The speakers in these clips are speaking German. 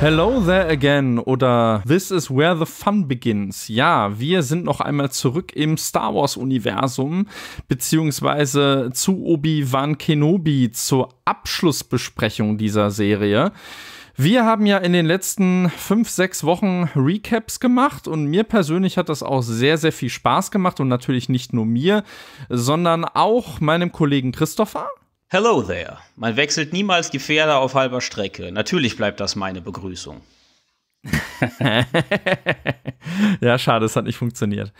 Hello there again oder This is where the fun begins. Ja, wir sind noch einmal zurück im Star Wars Universum, beziehungsweise zu Obi-Wan Kenobi zur Abschlussbesprechung dieser Serie. Wir haben ja in den letzten fünf, sechs Wochen Recaps gemacht und mir persönlich hat das auch sehr, sehr viel Spaß gemacht und natürlich nicht nur mir, sondern auch meinem Kollegen Christopher. Hello there. Man wechselt niemals die Pferde auf halber Strecke. Natürlich bleibt das meine Begrüßung. ja, schade, es hat nicht funktioniert.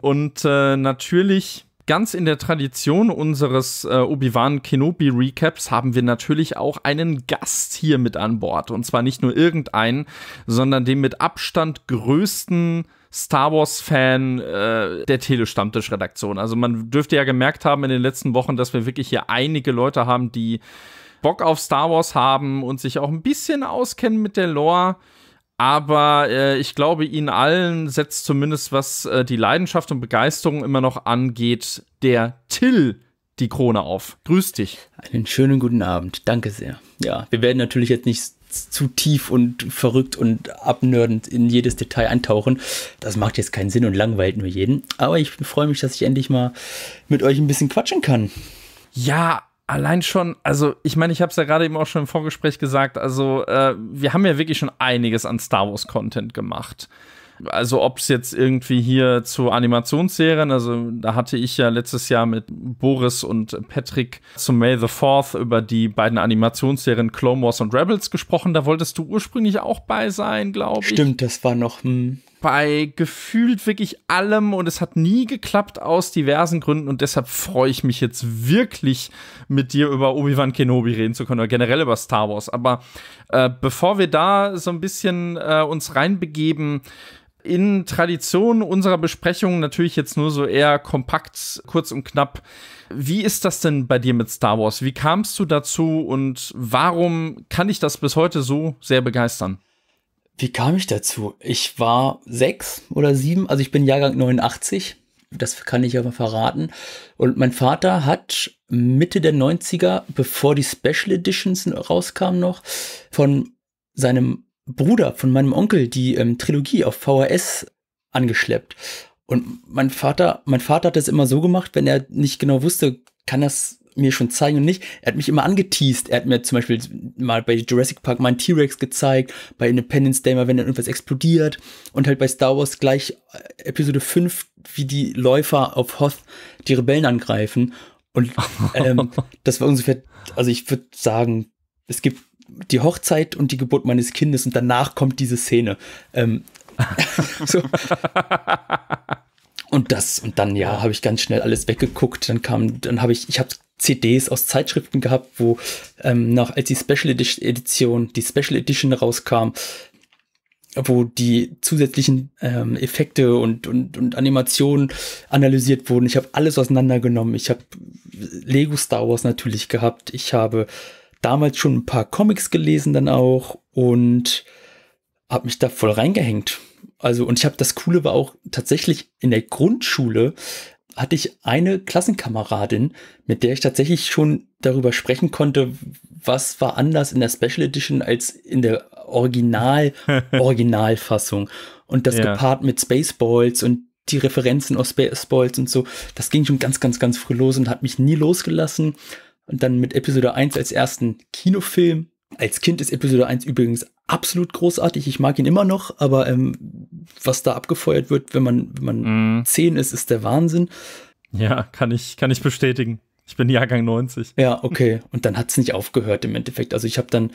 Und äh, natürlich ganz in der Tradition unseres äh, Obi-Wan Kenobi Recaps haben wir natürlich auch einen Gast hier mit an Bord. Und zwar nicht nur irgendeinen, sondern den mit Abstand größten Star Wars-Fan äh, der Telestammtisch-Redaktion. Also man dürfte ja gemerkt haben in den letzten Wochen, dass wir wirklich hier einige Leute haben, die Bock auf Star Wars haben und sich auch ein bisschen auskennen mit der Lore. Aber äh, ich glaube, ihnen allen setzt zumindest, was äh, die Leidenschaft und Begeisterung immer noch angeht, der Till die Krone auf. Grüß dich. Einen schönen guten Abend. Danke sehr. Ja, wir werden natürlich jetzt nicht zu tief und verrückt und abnördend in jedes Detail eintauchen. Das macht jetzt keinen Sinn und langweilt nur jeden. Aber ich freue mich, dass ich endlich mal mit euch ein bisschen quatschen kann. Ja, allein schon, also ich meine, ich habe es ja gerade eben auch schon im Vorgespräch gesagt, also äh, wir haben ja wirklich schon einiges an Star Wars Content gemacht. Also ob es jetzt irgendwie hier zu Animationsserien, also da hatte ich ja letztes Jahr mit Boris und Patrick zu May the Fourth über die beiden Animationsserien Clone Wars und Rebels gesprochen. Da wolltest du ursprünglich auch bei sein, glaube ich. Stimmt, das war noch. Hm bei gefühlt wirklich allem und es hat nie geklappt aus diversen Gründen und deshalb freue ich mich jetzt wirklich mit dir über Obi-Wan Kenobi reden zu können oder generell über Star Wars. Aber äh, bevor wir da so ein bisschen äh, uns reinbegeben, in Tradition unserer Besprechung natürlich jetzt nur so eher kompakt, kurz und knapp. Wie ist das denn bei dir mit Star Wars? Wie kamst du dazu und warum kann ich das bis heute so sehr begeistern? Wie kam ich dazu? Ich war sechs oder sieben, also ich bin Jahrgang 89. Das kann ich aber verraten. Und mein Vater hat Mitte der 90er, bevor die Special Editions rauskamen noch, von seinem Bruder von meinem Onkel die ähm, Trilogie auf VHS angeschleppt. Und mein Vater, mein Vater hat das immer so gemacht, wenn er nicht genau wusste, kann das mir schon zeigen und nicht. Er hat mich immer angeteased. Er hat mir zum Beispiel mal bei Jurassic Park meinen T-Rex gezeigt, bei Independence Day mal, wenn dann irgendwas explodiert und halt bei Star Wars gleich äh, Episode 5, wie die Läufer auf Hoth die Rebellen angreifen. Und ähm, das war ungefähr, also ich würde sagen, es gibt die Hochzeit und die Geburt meines Kindes und danach kommt diese Szene. Ähm, so. Und das, und dann, ja, habe ich ganz schnell alles weggeguckt. Dann kam, dann habe ich, ich habe CDs aus Zeitschriften gehabt, wo ähm, nach, als die Special Edition, die Special Edition rauskam, wo die zusätzlichen ähm, Effekte und, und, und Animationen analysiert wurden. Ich habe alles auseinandergenommen. Ich habe Lego Star Wars natürlich gehabt. Ich habe damals schon ein paar Comics gelesen dann auch und habe mich da voll reingehängt. Also und ich habe das Coole war auch tatsächlich in der Grundschule hatte ich eine Klassenkameradin, mit der ich tatsächlich schon darüber sprechen konnte, was war anders in der Special Edition als in der Original Originalfassung und das ja. gepaart mit Spaceballs und die Referenzen aus Spaceballs und so, das ging schon ganz ganz ganz früh los und hat mich nie losgelassen und dann mit Episode 1 als ersten Kinofilm. Als Kind ist Episode 1 übrigens absolut großartig. Ich mag ihn immer noch, aber ähm, was da abgefeuert wird, wenn man, wenn man mm. 10 ist, ist der Wahnsinn. Ja, kann ich, kann ich bestätigen. Ich bin Jahrgang 90. Ja, okay. Und dann hat es nicht aufgehört im Endeffekt. Also ich habe dann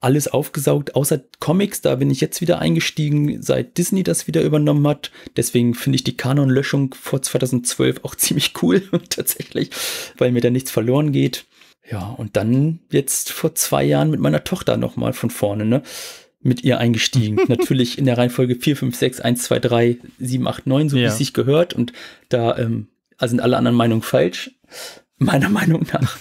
alles aufgesaugt, außer Comics. Da bin ich jetzt wieder eingestiegen, seit Disney das wieder übernommen hat. Deswegen finde ich die Kanonlöschung vor 2012 auch ziemlich cool, tatsächlich, weil mir da nichts verloren geht. Ja, und dann jetzt vor zwei Jahren mit meiner Tochter nochmal von vorne, ne? Mit ihr eingestiegen. Natürlich in der Reihenfolge 4, 5, 6, 1, 2, 3, 7, 8, 9, so ja. wie es sich gehört. Und da ähm, sind alle anderen Meinungen falsch. Meiner Meinung nach.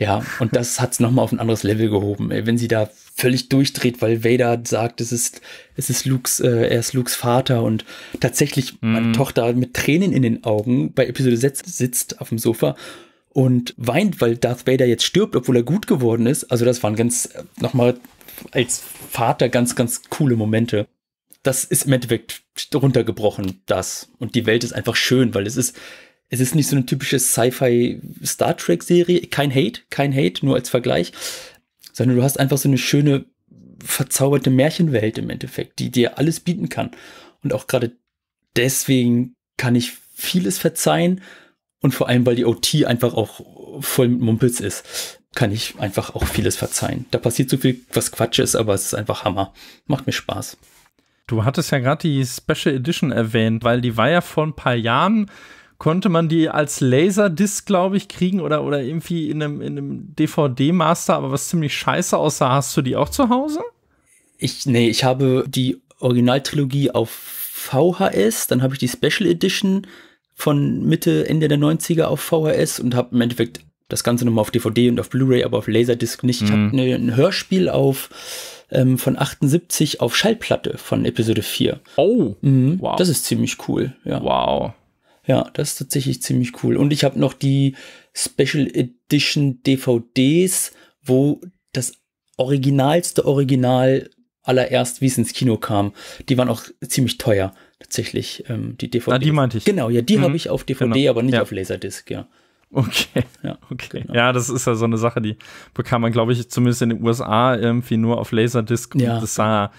Ja, und das hat's nochmal auf ein anderes Level gehoben. Wenn sie da völlig durchdreht, weil Vader sagt, es ist, es ist Lukes, äh, er ist Lukes Vater und tatsächlich mhm. meine Tochter mit Tränen in den Augen bei Episode 6 sitzt auf dem Sofa und weint, weil Darth Vader jetzt stirbt, obwohl er gut geworden ist. Also das waren ganz, äh, nochmal als Vater ganz, ganz coole Momente. Das ist im Endeffekt runtergebrochen, das. Und die Welt ist einfach schön, weil es ist, es ist nicht so eine typische Sci-Fi Star Trek Serie. Kein Hate, kein Hate, nur als Vergleich. Sondern du hast einfach so eine schöne, verzauberte Märchenwelt im Endeffekt, die dir alles bieten kann. Und auch gerade deswegen kann ich vieles verzeihen. Und vor allem, weil die OT einfach auch voll mit Mumpels ist, kann ich einfach auch vieles verzeihen. Da passiert so viel, was Quatsch ist, aber es ist einfach Hammer. Macht mir Spaß. Du hattest ja gerade die Special Edition erwähnt, weil die war ja vor ein paar Jahren konnte man die als Laserdisc, glaube ich, kriegen oder, oder irgendwie in einem, in einem DVD-Master, aber was ziemlich scheiße aussah. Hast du die auch zu Hause? Ich, nee, ich habe die Originaltrilogie auf VHS, dann habe ich die Special Edition von Mitte, Ende der 90er auf VHS und habe im Endeffekt das Ganze nochmal auf DVD und auf Blu-ray, aber auf Laserdisc nicht. Ich habe mhm. ne, ein Hörspiel auf ähm, von 78 auf Schallplatte von Episode 4. Oh, mhm, wow. Das ist ziemlich cool, ja. Wow. Ja, das ist tatsächlich ziemlich cool. Und ich habe noch die Special Edition DVDs, wo das originalste Original allererst, wie es ins Kino kam, die waren auch ziemlich teuer, tatsächlich, ähm, die DVD. Ah, die meinte ich. Genau, ja, die mhm. habe ich auf DVD, genau. aber nicht ja. auf Laserdisc, ja. Okay. Ja, okay. Genau. ja, das ist ja so eine Sache, die bekam man, glaube ich, zumindest in den USA irgendwie nur auf Laserdisc. Ja. Und das sah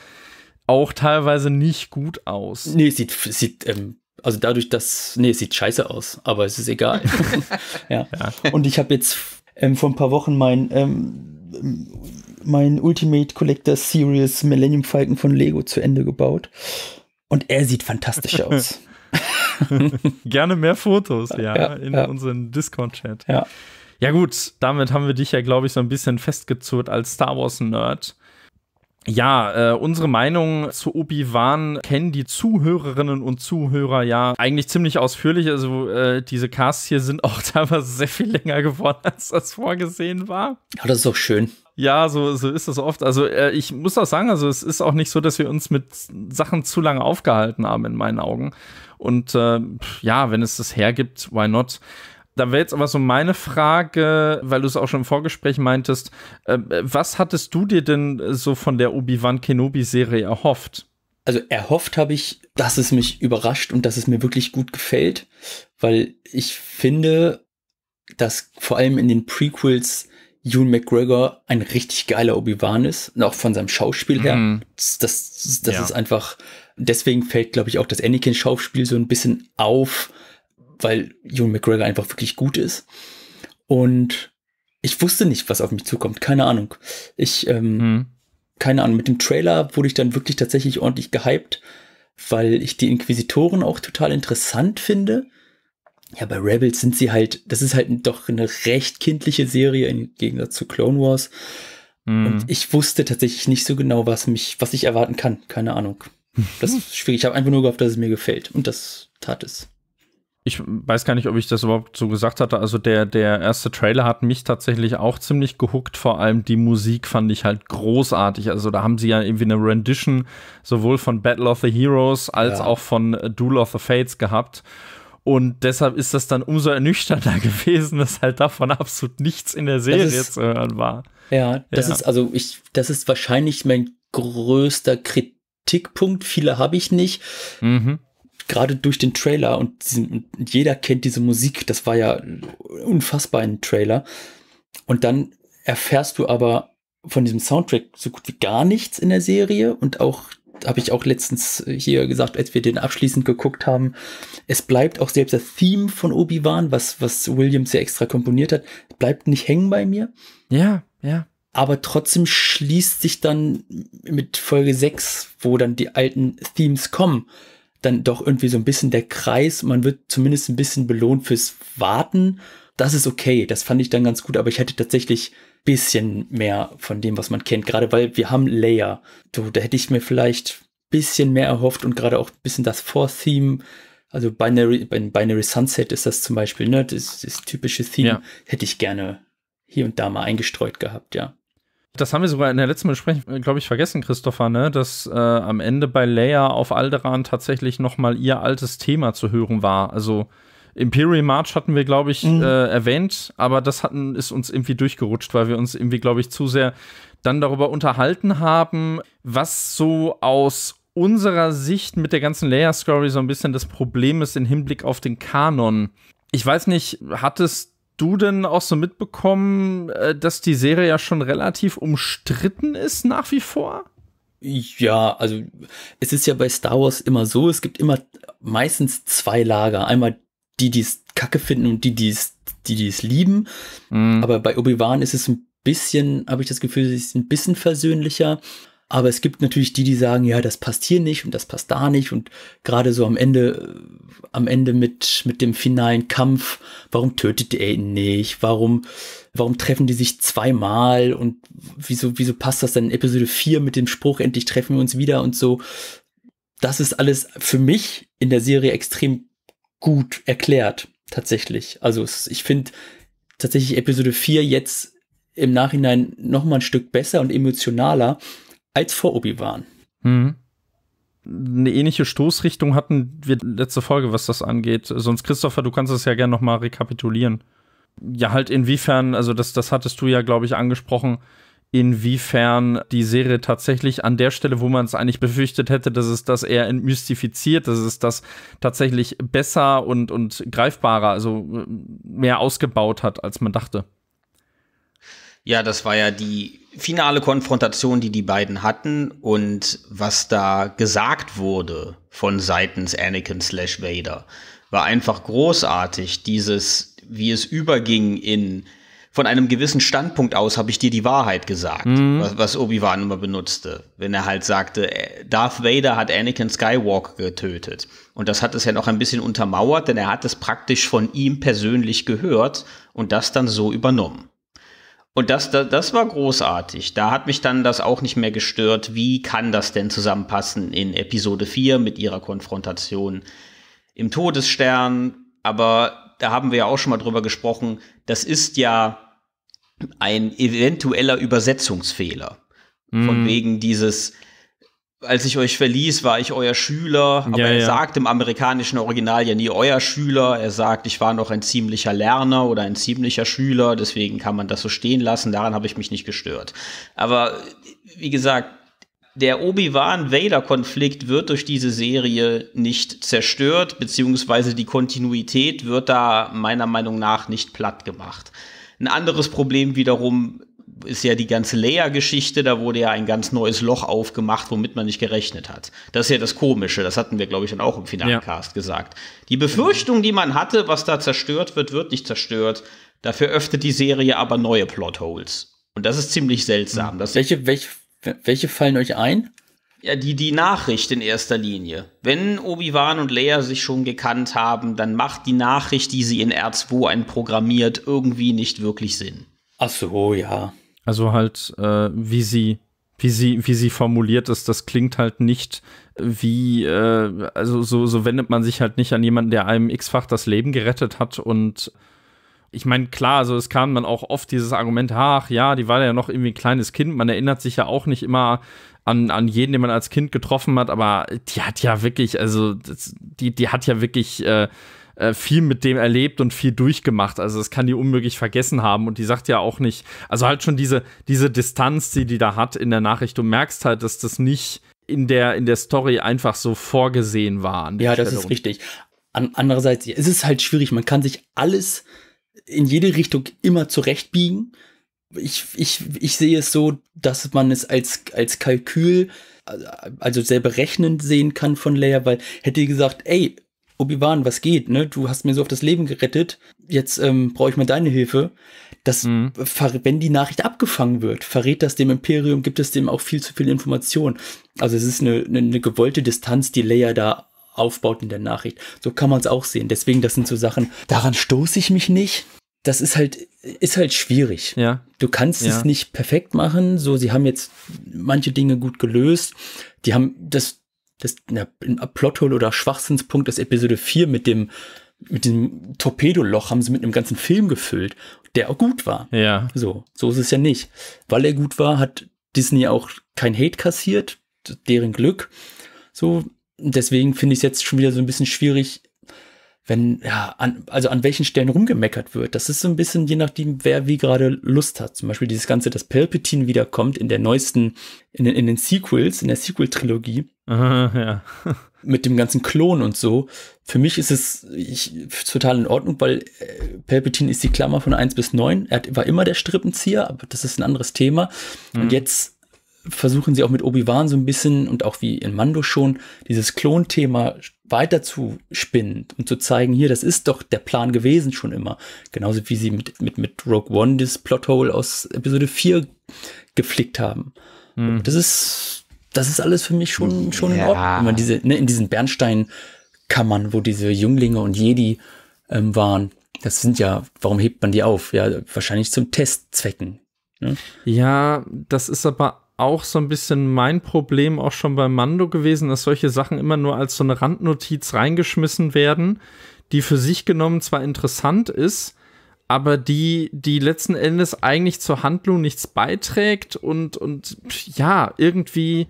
auch teilweise nicht gut aus. Nee, sieht, sieht ähm, also dadurch, dass, nee, es sieht scheiße aus, aber es ist egal. ja. ja. Und ich habe jetzt ähm, vor ein paar Wochen mein, ähm, mein Ultimate Collector Series Millennium Falcon von Lego zu Ende gebaut. Und er sieht fantastisch aus. Gerne mehr Fotos, ja, ja in ja. unseren Discord-Chat. Ja. Ja, gut, damit haben wir dich ja, glaube ich, so ein bisschen festgezurrt als Star Wars-Nerd. Ja, äh, unsere Meinung zu Obi-Wan kennen die Zuhörerinnen und Zuhörer ja eigentlich ziemlich ausführlich. Also äh, diese Casts hier sind auch teilweise sehr viel länger geworden, als das vorgesehen war. Ja, das ist auch schön. Ja, so, so ist das oft. Also äh, ich muss auch sagen, also es ist auch nicht so, dass wir uns mit Sachen zu lange aufgehalten haben, in meinen Augen. Und äh, ja, wenn es das hergibt, why not? Da wäre jetzt aber so meine Frage, weil du es auch schon im Vorgespräch meintest, äh, was hattest du dir denn so von der Obi-Wan Kenobi-Serie erhofft? Also erhofft habe ich, dass es mich überrascht und dass es mir wirklich gut gefällt, weil ich finde, dass vor allem in den Prequels Ewan McGregor ein richtig geiler Obi-Wan ist, und auch von seinem Schauspiel her. Mhm. Das, das, das ja. ist einfach, deswegen fällt, glaube ich, auch das Anakin-Schauspiel so ein bisschen auf, weil Ewan McGregor einfach wirklich gut ist. Und ich wusste nicht, was auf mich zukommt. Keine Ahnung. Ich, ähm, mhm. keine Ahnung. Mit dem Trailer wurde ich dann wirklich tatsächlich ordentlich gehypt, weil ich die Inquisitoren auch total interessant finde. Ja, bei Rebels sind sie halt, das ist halt doch eine recht kindliche Serie im Gegensatz zu Clone Wars. Mhm. Und ich wusste tatsächlich nicht so genau, was mich, was ich erwarten kann. Keine Ahnung. Das ist schwierig. Ich habe einfach nur gehofft, dass es mir gefällt. Und das tat es. Ich weiß gar nicht, ob ich das überhaupt so gesagt hatte. Also der, der erste Trailer hat mich tatsächlich auch ziemlich gehuckt. Vor allem die Musik fand ich halt großartig. Also da haben sie ja irgendwie eine Rendition sowohl von Battle of the Heroes als ja. auch von Duel of the Fates gehabt. Und deshalb ist das dann umso ernüchternder gewesen, dass halt davon absolut nichts in der Serie ist, zu hören war. Ja, das ja. ist also ich, das ist wahrscheinlich mein größter Kritikpunkt. Viele habe ich nicht. Mhm gerade durch den Trailer und, diesen, und jeder kennt diese Musik, das war ja unfassbar ein Trailer. Und dann erfährst du aber von diesem Soundtrack so gut wie gar nichts in der Serie und auch habe ich auch letztens hier gesagt, als wir den abschließend geguckt haben, es bleibt auch selbst das Theme von Obi-Wan, was, was Williams ja extra komponiert hat, bleibt nicht hängen bei mir. Ja, ja. Aber trotzdem schließt sich dann mit Folge 6, wo dann die alten Themes kommen, dann doch irgendwie so ein bisschen der Kreis. Man wird zumindest ein bisschen belohnt fürs Warten. Das ist okay. Das fand ich dann ganz gut, aber ich hätte tatsächlich bisschen mehr von dem, was man kennt. Gerade weil wir haben Layer. So, da hätte ich mir vielleicht bisschen mehr erhofft und gerade auch ein bisschen das Fourth-Theme Also Binary, Binary Sunset ist das zum Beispiel, ne, das, das typische Theme ja. hätte ich gerne hier und da mal eingestreut gehabt, ja. Das haben wir sogar in der letzten Besprechung, glaube ich, vergessen, Christopher, ne? dass äh, am Ende bei Leia auf Alderan tatsächlich noch mal ihr altes Thema zu hören war. Also Imperial March hatten wir, glaube ich, mhm. äh, erwähnt, aber das hatten, ist uns irgendwie durchgerutscht, weil wir uns irgendwie, glaube ich, zu sehr dann darüber unterhalten haben, was so aus unserer Sicht mit der ganzen Leia-Story so ein bisschen das Problem ist im Hinblick auf den Kanon. Ich weiß nicht, hattest du denn auch so mitbekommen, äh, dass die Serie ja schon relativ umstritten ist nach wie vor? Ja, also es ist ja bei Star Wars immer so, es gibt immer meistens zwei Lager. Einmal die, die es kacke finden und die, die es, die, die es lieben. Mhm. Aber bei Obi-Wan ist es ein bisschen, habe ich das Gefühl, es ist ein bisschen versöhnlicher. Aber es gibt natürlich die, die sagen, ja, das passt hier nicht und das passt da nicht. Und gerade so am Ende, am Ende mit, mit dem finalen Kampf, warum tötet er ihn nicht? Warum, warum treffen die sich zweimal? Und wieso, wieso passt das dann in Episode 4 mit dem Spruch, endlich treffen wir uns wieder und so? Das ist alles für mich in der Serie extrem gut erklärt, tatsächlich. Also ich finde tatsächlich Episode 4 jetzt im Nachhinein noch mal ein Stück besser und emotionaler, als vor Obi-Wan. Mhm. Eine ähnliche Stoßrichtung hatten wir letzte Folge, was das angeht. Sonst, Christopher, du kannst es ja gerne nochmal rekapitulieren. Ja, halt inwiefern, also das, das hattest du ja, glaube ich, angesprochen, inwiefern die Serie tatsächlich an der Stelle, wo man es eigentlich befürchtet hätte, dass es das eher entmystifiziert, dass es das tatsächlich besser und, und greifbarer, also mehr ausgebaut hat, als man dachte. Ja, das war ja die finale Konfrontation, die die beiden hatten und was da gesagt wurde von seitens Anakin slash Vader, war einfach großartig. Dieses, wie es überging in von einem gewissen Standpunkt aus habe ich dir die Wahrheit gesagt, mhm. was, was Obi-Wan immer benutzte, wenn er halt sagte, äh, Darth Vader hat Anakin Skywalker getötet. Und das hat es ja noch ein bisschen untermauert, denn er hat es praktisch von ihm persönlich gehört und das dann so übernommen. Und das, das, das war großartig. Da hat mich dann das auch nicht mehr gestört. Wie kann das denn zusammenpassen in Episode 4 mit ihrer Konfrontation im Todesstern? Aber da haben wir ja auch schon mal drüber gesprochen. Das ist ja ein eventueller Übersetzungsfehler. Mm. Von wegen dieses, als ich euch verließ, war ich euer Schüler, aber ja, er ja. sagt im amerikanischen Original ja nie euer Schüler. Er sagt, ich war noch ein ziemlicher Lerner oder ein ziemlicher Schüler, deswegen kann man das so stehen lassen. Daran habe ich mich nicht gestört. Aber wie gesagt, der Obi-Wan-Vader-Konflikt wird durch diese Serie nicht zerstört, beziehungsweise die Kontinuität wird da meiner Meinung nach nicht platt gemacht. Ein anderes Problem wiederum ist ja die ganze Leia-Geschichte, da wurde ja ein ganz neues Loch aufgemacht, womit man nicht gerechnet hat. Das ist ja das Komische, das hatten wir, glaube ich, dann auch im Finalcast ja. gesagt. Die Befürchtung, die man hatte, was da zerstört wird, wird nicht zerstört. Dafür öffnet die Serie aber neue Plotholes. Und das ist ziemlich seltsam. Das welche, welche, welche fallen euch ein? Ja, die, die Nachricht in erster Linie. Wenn Obi-Wan und Leia sich schon gekannt haben, dann macht die Nachricht, die sie in R2 einprogrammiert, irgendwie nicht wirklich Sinn. Ach so, ja. Also halt, äh, wie sie, wie sie, wie sie formuliert ist, das klingt halt nicht wie, äh, also so, so wendet man sich halt nicht an jemanden, der einem x-fach das Leben gerettet hat und ich meine, klar, also es kam dann auch oft dieses Argument, ach ja, die war ja noch irgendwie ein kleines Kind. Man erinnert sich ja auch nicht immer an, an jeden, den man als Kind getroffen hat, aber die hat ja wirklich, also das, die, die hat ja wirklich äh, äh, viel mit dem erlebt und viel durchgemacht. Also das kann die unmöglich vergessen haben. Und die sagt ja auch nicht, also halt schon diese, diese Distanz, die die da hat in der Nachricht. Du merkst halt, dass das nicht in der, in der Story einfach so vorgesehen war. Ja, das ist richtig. An, andererseits ist es halt schwierig. Man kann sich alles in jede Richtung immer zurechtbiegen. Ich, ich, ich sehe es so, dass man es als, als Kalkül, also sehr berechnend sehen kann von Leia, weil hätte die gesagt, ey, Obi-Wan, was geht, ne? Du hast mir so auf das Leben gerettet, jetzt ähm, brauche ich mal deine Hilfe. Das, mhm. wenn die Nachricht abgefangen wird, verrät das dem Imperium, gibt es dem auch viel zu viel Information. Also es ist eine, eine, eine gewollte Distanz, die Leia da aufbaut in der Nachricht. So kann man es auch sehen. Deswegen, das sind so Sachen, daran stoße ich mich nicht. Das ist halt, ist halt schwierig. Ja. Du kannst ja. es nicht perfekt machen. So, sie haben jetzt manche Dinge gut gelöst. Die haben das das na, ein Plothole oder Schwachsinnspunkt ist Episode 4 mit dem mit dem Torpedoloch haben sie mit einem ganzen Film gefüllt, der auch gut war. Ja. So, so ist es ja nicht. Weil er gut war, hat Disney auch kein Hate kassiert, deren Glück. So, deswegen finde ich es jetzt schon wieder so ein bisschen schwierig, wenn, ja, an, also an welchen Stellen rumgemeckert wird. Das ist so ein bisschen je nachdem, wer wie gerade Lust hat. Zum Beispiel dieses Ganze, dass Palpatine wiederkommt in der neuesten, in den, in den Sequels, in der Sequel-Trilogie. ja. mit dem ganzen Klon und so. Für mich ist es ich, total in Ordnung, weil äh, Palpatine ist die Klammer von 1 bis 9. Er war immer der Strippenzieher, aber das ist ein anderes Thema. Mhm. Und jetzt versuchen sie auch mit Obi-Wan so ein bisschen und auch wie in Mando schon dieses Klon-Thema weiter zu spinnen und zu zeigen, hier, das ist doch der Plan gewesen schon immer. Genauso wie sie mit, mit, mit Rogue One das Plothole aus Episode 4 geflickt haben. Mhm. Das ist, das ist alles für mich schon, schon ja. in Ordnung. Wenn man diese, ne, in diesen Bernsteinkammern, wo diese Jünglinge und Jedi ähm, waren, das sind ja, warum hebt man die auf? Ja, wahrscheinlich zum Testzwecken. Ne? Ja, das ist aber auch so ein bisschen mein Problem auch schon bei Mando gewesen, dass solche Sachen immer nur als so eine Randnotiz reingeschmissen werden, die für sich genommen zwar interessant ist, aber die, die letzten Endes eigentlich zur Handlung nichts beiträgt und, und ja, irgendwie,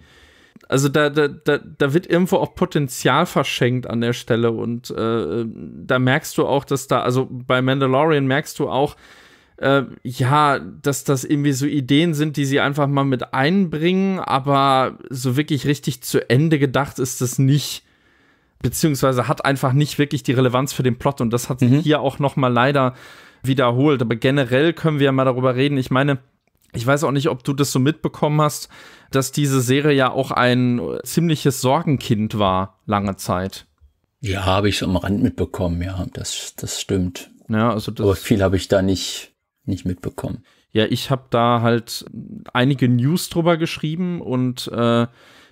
also da, da, da, da wird irgendwo auch Potenzial verschenkt an der Stelle und äh, da merkst du auch, dass da, also bei Mandalorian merkst du auch, äh, ja, dass das irgendwie so Ideen sind, die sie einfach mal mit einbringen, aber so wirklich richtig zu Ende gedacht ist das nicht. Beziehungsweise hat einfach nicht wirklich die Relevanz für den Plot und das hat sich mhm. hier auch noch mal leider wiederholt. Aber generell können wir ja mal darüber reden. Ich meine, ich weiß auch nicht, ob du das so mitbekommen hast, dass diese Serie ja auch ein ziemliches Sorgenkind war, lange Zeit. Ja, habe ich so am Rand mitbekommen, ja, das, das stimmt. Ja, also das Aber viel habe ich da nicht nicht mitbekommen. Ja, ich habe da halt einige News drüber geschrieben und äh,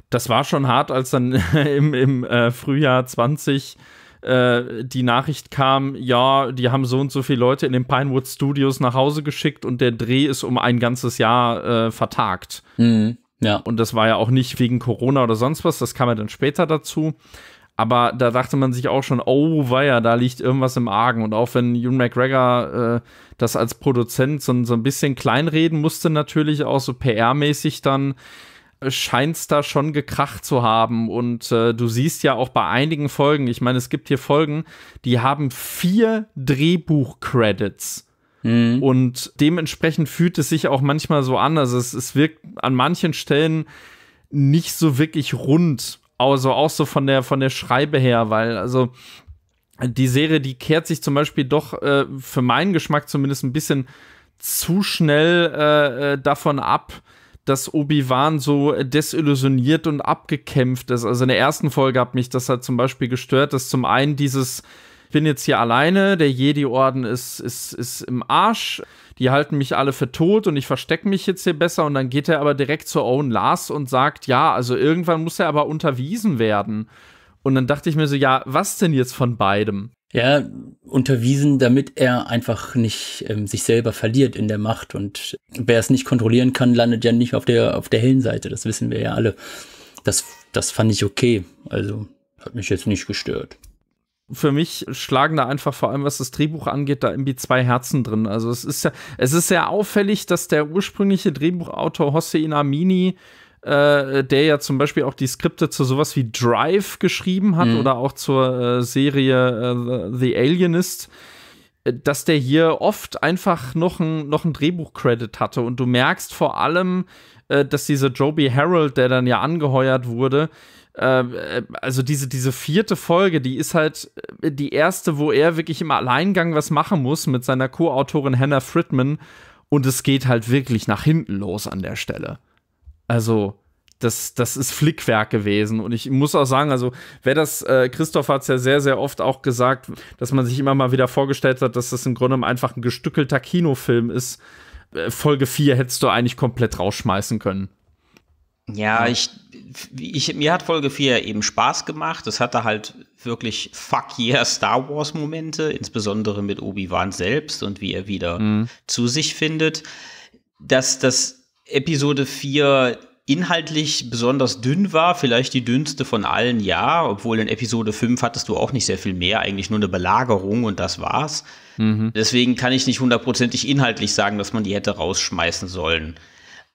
das war schon hart, als dann im, im äh, Frühjahr 20 äh, die Nachricht kam, ja, die haben so und so viele Leute in den Pinewood Studios nach Hause geschickt und der Dreh ist um ein ganzes Jahr äh, vertagt. Mhm, ja. Und das war ja auch nicht wegen Corona oder sonst was, das kam ja dann später dazu. Aber da dachte man sich auch schon, oh weia, da liegt irgendwas im Argen. Und auch wenn Ewan McGregor äh, das als Produzent so, so ein bisschen kleinreden musste, natürlich auch so PR-mäßig dann, scheint es da schon gekracht zu haben. Und äh, du siehst ja auch bei einigen Folgen, ich meine, es gibt hier Folgen, die haben vier Drehbuch-Credits. Mhm. Und dementsprechend fühlt es sich auch manchmal so an. Also es, es wirkt an manchen Stellen nicht so wirklich rund also auch so von der, von der Schreibe her, weil, also, die Serie, die kehrt sich zum Beispiel doch äh, für meinen Geschmack zumindest ein bisschen zu schnell äh, äh davon ab, dass Obi-Wan so desillusioniert und abgekämpft ist. Also in der ersten Folge hat mich das halt zum Beispiel gestört, dass zum einen dieses, ich bin jetzt hier alleine, der Jedi-Orden ist, ist, ist im Arsch die halten mich alle für tot und ich verstecke mich jetzt hier besser. Und dann geht er aber direkt zu Owen Lars und sagt, ja, also irgendwann muss er aber unterwiesen werden. Und dann dachte ich mir so, ja, was denn jetzt von beidem? Ja, unterwiesen, damit er einfach nicht ähm, sich selber verliert in der Macht. Und wer es nicht kontrollieren kann, landet ja nicht auf der, auf der hellen Seite. Das wissen wir ja alle. Das, das fand ich okay. Also hat mich jetzt nicht gestört für mich schlagen da einfach vor allem, was das Drehbuch angeht, da irgendwie zwei Herzen drin. Also es ist ja, es ist sehr auffällig, dass der ursprüngliche Drehbuchautor Hossein Amini, äh, der ja zum Beispiel auch die Skripte zu sowas wie Drive geschrieben hat mhm. oder auch zur äh, Serie äh, The Alienist, äh, dass der hier oft einfach noch ein, noch ein Drehbuch-Credit hatte. Und du merkst vor allem, äh, dass dieser Joby Harold, der dann ja angeheuert wurde, also diese, diese vierte Folge, die ist halt äh, die erste, wo er wirklich im Alleingang was machen muss mit seiner Co-Autorin Hannah Fridman und es geht halt wirklich nach hinten los an der Stelle. Also, das, das ist Flickwerk gewesen. Und ich muss auch sagen, also, wer das, äh, Christoph hat es ja sehr, sehr oft auch gesagt, dass man sich immer mal wieder vorgestellt hat, dass das im Grunde einfach ein gestückelter Kinofilm ist. Äh, Folge 4 hättest du eigentlich komplett rausschmeißen können. Ja, ich, ich, mir hat Folge 4 eben Spaß gemacht. Es hatte halt wirklich fuck yeah Star Wars Momente, insbesondere mit Obi-Wan selbst und wie er wieder mhm. zu sich findet. Dass das Episode 4 inhaltlich besonders dünn war, vielleicht die dünnste von allen, ja, obwohl in Episode 5 hattest du auch nicht sehr viel mehr, eigentlich nur eine Belagerung und das war's. Mhm. Deswegen kann ich nicht hundertprozentig inhaltlich sagen, dass man die hätte rausschmeißen sollen.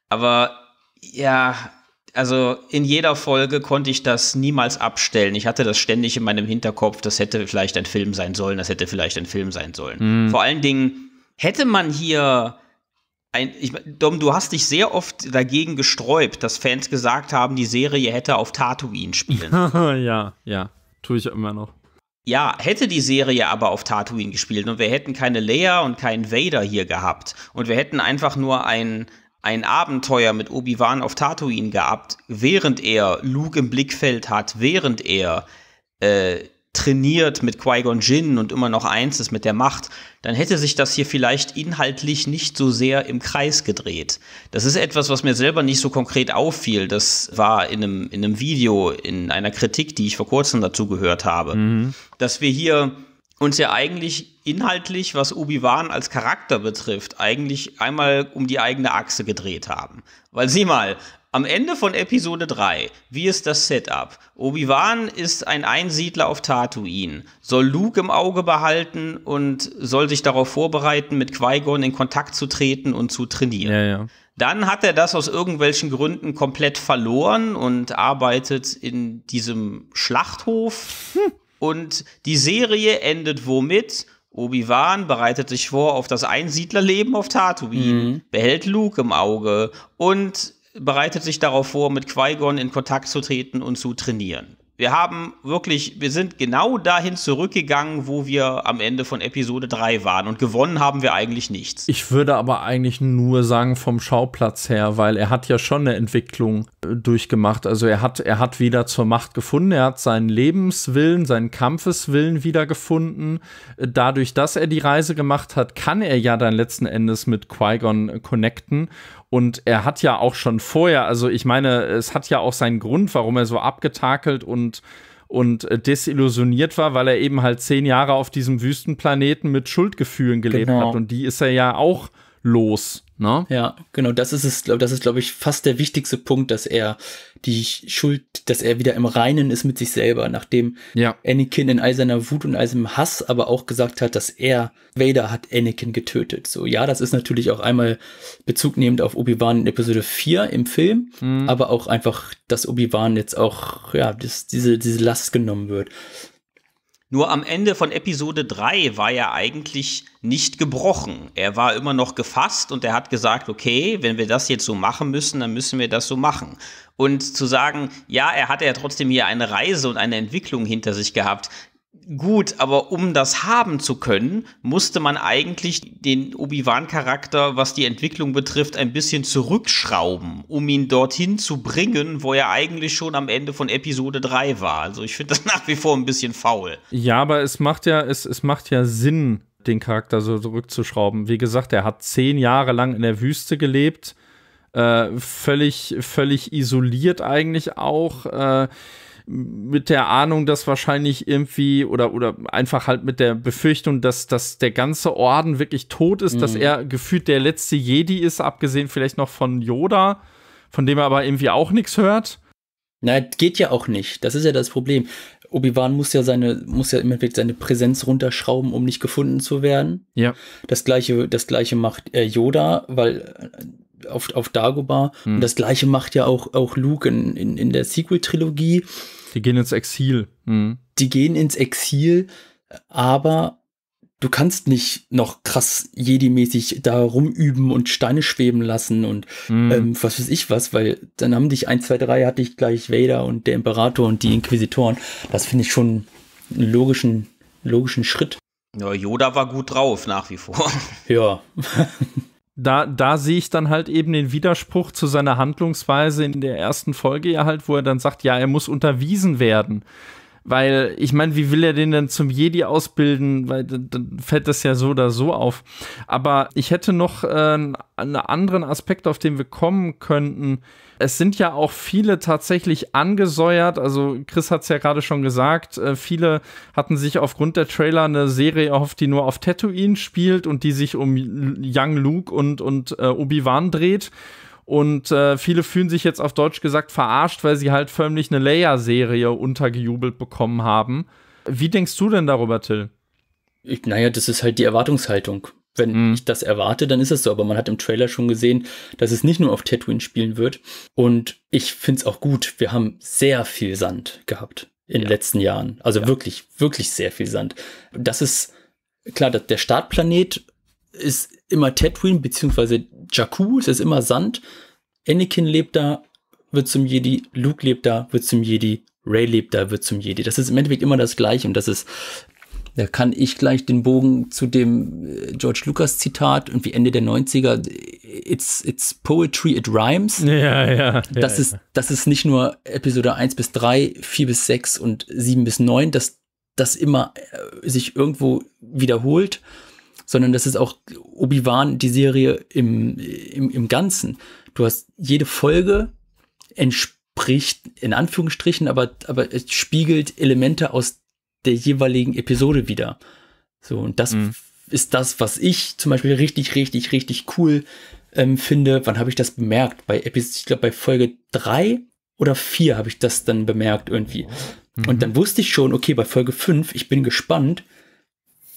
Aber ja, also in jeder Folge konnte ich das niemals abstellen. Ich hatte das ständig in meinem Hinterkopf, das hätte vielleicht ein Film sein sollen, das hätte vielleicht ein Film sein sollen. Mhm. Vor allen Dingen hätte man hier ein, ich, Dom, du hast dich sehr oft dagegen gesträubt, dass Fans gesagt haben, die Serie hätte auf Tatooine spielen. ja, ja, tue ich immer noch. Ja, hätte die Serie aber auf Tatooine gespielt und wir hätten keine Leia und keinen Vader hier gehabt und wir hätten einfach nur ein, ein Abenteuer mit Obi-Wan auf Tatooine gehabt, während er Luke im Blickfeld hat, während er äh, trainiert mit Qui-Gon Jinn und immer noch eins ist mit der Macht, dann hätte sich das hier vielleicht inhaltlich nicht so sehr im Kreis gedreht. Das ist etwas, was mir selber nicht so konkret auffiel. Das war in einem, in einem Video, in einer Kritik, die ich vor kurzem dazu gehört habe, mhm. dass wir hier uns ja eigentlich inhaltlich, was Obi-Wan als Charakter betrifft, eigentlich einmal um die eigene Achse gedreht haben. Weil sieh mal, am Ende von Episode 3, wie ist das Setup? Obi-Wan ist ein Einsiedler auf Tatooine, soll Luke im Auge behalten und soll sich darauf vorbereiten, mit Qui-Gon in Kontakt zu treten und zu trainieren. Ja, ja. Dann hat er das aus irgendwelchen Gründen komplett verloren und arbeitet in diesem Schlachthof. Hm. Und die Serie endet womit? Obi-Wan bereitet sich vor auf das Einsiedlerleben auf Tatooine, mhm. behält Luke im Auge und bereitet sich darauf vor, mit Qui-Gon in Kontakt zu treten und zu trainieren. Wir haben wirklich, wir sind genau dahin zurückgegangen, wo wir am Ende von Episode 3 waren und gewonnen haben wir eigentlich nichts. Ich würde aber eigentlich nur sagen vom Schauplatz her, weil er hat ja schon eine Entwicklung äh, durchgemacht. Also er hat, er hat wieder zur Macht gefunden, er hat seinen Lebenswillen, seinen Kampfeswillen wiedergefunden. Dadurch, dass er die Reise gemacht hat, kann er ja dann letzten Endes mit Qui-Gon connecten und er hat ja auch schon vorher, also ich meine, es hat ja auch seinen Grund, warum er so abgetakelt und, und desillusioniert war, weil er eben halt zehn Jahre auf diesem Wüstenplaneten mit Schuldgefühlen gelebt genau. hat. Und die ist er ja auch los. Ne? Ja, genau, das ist es, das ist, glaube ich, fast der wichtigste Punkt, dass er die Schuld, dass er wieder im Reinen ist mit sich selber, nachdem ja. Anakin in all seiner Wut und all seinem Hass aber auch gesagt hat, dass er, Vader hat Anakin getötet. So, ja, das ist natürlich auch einmal Bezug nehmend auf Obi-Wan in Episode 4 im Film, mhm. aber auch einfach, dass Obi-Wan jetzt auch, ja, das, diese, diese Last genommen wird. Nur am Ende von Episode 3 war er eigentlich nicht gebrochen. Er war immer noch gefasst und er hat gesagt, okay, wenn wir das jetzt so machen müssen, dann müssen wir das so machen. Und zu sagen, ja, er hatte ja trotzdem hier eine Reise und eine Entwicklung hinter sich gehabt, Gut, aber um das haben zu können, musste man eigentlich den Obi-Wan-Charakter, was die Entwicklung betrifft, ein bisschen zurückschrauben, um ihn dorthin zu bringen, wo er eigentlich schon am Ende von Episode 3 war. Also ich finde das nach wie vor ein bisschen faul. Ja, aber es macht ja, es, es macht ja Sinn, den Charakter so zurückzuschrauben. Wie gesagt, er hat zehn Jahre lang in der Wüste gelebt, äh, völlig, völlig isoliert eigentlich auch. Äh, mit der Ahnung, dass wahrscheinlich irgendwie oder, oder einfach halt mit der Befürchtung, dass, dass der ganze Orden wirklich tot ist, mhm. dass er gefühlt der letzte Jedi ist, abgesehen vielleicht noch von Yoda, von dem er aber irgendwie auch nichts hört. Nein, geht ja auch nicht. Das ist ja das Problem. Obi-Wan muss ja seine, muss ja im Endeffekt seine Präsenz runterschrauben, um nicht gefunden zu werden. Ja. Das gleiche, das gleiche macht äh, Yoda, weil auf, auf Dagobah. Hm. Und das gleiche macht ja auch, auch Luke in, in, in der Sequel-Trilogie. Die gehen ins Exil. Mhm. Die gehen ins Exil, aber du kannst nicht noch krass Jedi-mäßig da rumüben und Steine schweben lassen und mhm. ähm, was weiß ich was, weil dann haben dich 1, 2, 3 hatte ich gleich Vader und der Imperator und die Inquisitoren. Das finde ich schon einen logischen, logischen Schritt. Ja, Yoda war gut drauf, nach wie vor. Ja. da, da sehe ich dann halt eben den Widerspruch zu seiner Handlungsweise in der ersten Folge ja halt, wo er dann sagt, ja, er muss unterwiesen werden. Weil, ich meine, wie will er den denn zum Jedi ausbilden? Weil dann fällt das ja so oder so auf. Aber ich hätte noch äh, einen anderen Aspekt, auf den wir kommen könnten. Es sind ja auch viele tatsächlich angesäuert. Also, Chris hat es ja gerade schon gesagt. Äh, viele hatten sich aufgrund der Trailer eine Serie erhofft, die nur auf Tatooine spielt und die sich um Young Luke und, und äh, Obi-Wan dreht. Und äh, viele fühlen sich jetzt auf Deutsch gesagt verarscht, weil sie halt förmlich eine Leia-Serie untergejubelt bekommen haben. Wie denkst du denn darüber, Till? Ich, naja, das ist halt die Erwartungshaltung. Wenn mm. ich das erwarte, dann ist es so. Aber man hat im Trailer schon gesehen, dass es nicht nur auf Tatooine spielen wird. Und ich finde es auch gut. Wir haben sehr viel Sand gehabt in ja. den letzten Jahren. Also ja. wirklich, wirklich sehr viel Sand. Das ist klar, der Startplanet ist immer Tatooine, beziehungsweise Jakku, es ist immer Sand. Anakin lebt da, wird zum Jedi. Luke lebt da, wird zum Jedi. Ray lebt da, wird zum Jedi. Das ist im Endeffekt immer das Gleiche. Und das ist, da kann ich gleich den Bogen zu dem äh, George Lucas Zitat irgendwie Ende der 90er. It's, it's poetry, it rhymes. Ja, ja. Das ja, ist, das ist nicht nur Episode 1 bis 3, 4 bis 6 und 7 bis 9, dass das immer äh, sich irgendwo wiederholt, sondern das ist auch Obi-Wan, die Serie im, im, im Ganzen. Du hast jede Folge entspricht, in Anführungsstrichen, aber, aber es spiegelt Elemente aus der jeweiligen Episode wieder. So, und das mhm. ist das, was ich zum Beispiel richtig, richtig, richtig cool ähm, finde. Wann habe ich das bemerkt? Bei Episode, ich glaube, bei Folge drei oder vier habe ich das dann bemerkt irgendwie. Mhm. Und dann wusste ich schon, okay, bei Folge fünf, ich bin gespannt,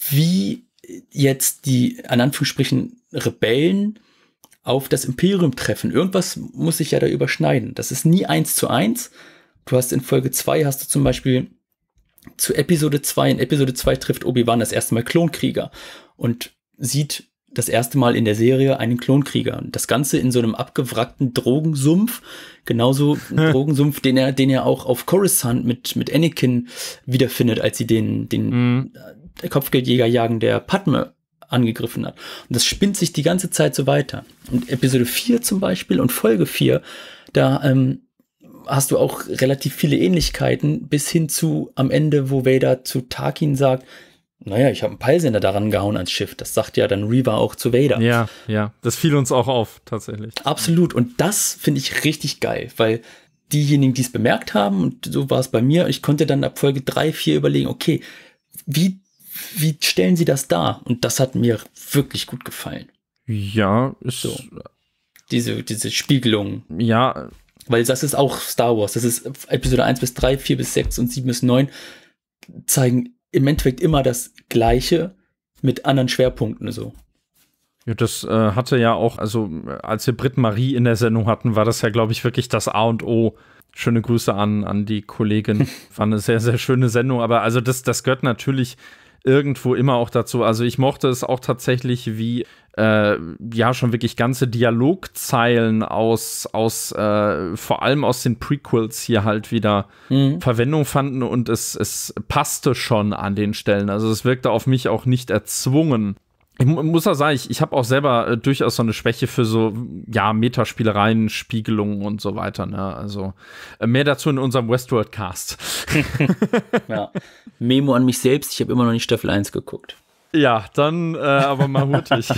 wie jetzt die, an Anführungsstrichen, Rebellen auf das Imperium treffen. Irgendwas muss sich ja da überschneiden. Das ist nie eins zu eins. Du hast in Folge 2 hast du zum Beispiel zu Episode 2, in Episode 2 trifft Obi-Wan das erste Mal Klonkrieger und sieht das erste Mal in der Serie einen Klonkrieger. Das Ganze in so einem abgewrackten Drogensumpf. Genauso ein Drogensumpf, den er, den er auch auf Coruscant mit, mit Anakin wiederfindet, als sie den, den mhm. Kopfgeldjäger jagen, der Padme angegriffen hat. Und das spinnt sich die ganze Zeit so weiter. Und Episode 4 zum Beispiel und Folge 4, da ähm, hast du auch relativ viele Ähnlichkeiten bis hin zu am Ende, wo Vader zu Tarkin sagt, naja, ich habe einen Peilsender daran gehauen ans Schiff. Das sagt ja dann Reaver auch zu Vader. Ja, ja, das fiel uns auch auf, tatsächlich. Absolut. Und das finde ich richtig geil, weil diejenigen, die es bemerkt haben, und so war es bei mir, ich konnte dann ab Folge 3, 4 überlegen, okay, wie, wie stellen sie das dar? Und das hat mir wirklich gut gefallen. Ja, ist so. Diese, diese Spiegelung. Ja. Weil das ist auch Star Wars. Das ist Episode 1 bis 3, 4 bis 6 und 7 bis 9 zeigen im Endeffekt immer das Gleiche mit anderen Schwerpunkten so. Ja, das äh, hatte ja auch, also als wir Brit Marie in der Sendung hatten, war das ja, glaube ich, wirklich das A und O. Schöne Grüße an, an die Kollegin. War eine sehr, sehr schöne Sendung. Aber also das, das gehört natürlich irgendwo immer auch dazu. Also ich mochte es auch tatsächlich, wie äh, ja schon wirklich ganze Dialogzeilen aus, aus äh, vor allem aus den Prequels hier halt wieder mhm. Verwendung fanden und es, es passte schon an den Stellen. Also es wirkte auf mich auch nicht erzwungen. Ich muss ja sagen, ich, ich habe auch selber äh, durchaus so eine Schwäche für so, ja, Metaspielereien, Spiegelungen und so weiter. Ne? Also äh, mehr dazu in unserem Westworld-Cast. ja. Memo an mich selbst, ich habe immer noch nicht Staffel 1 geguckt. Ja, dann äh, aber mal mutig.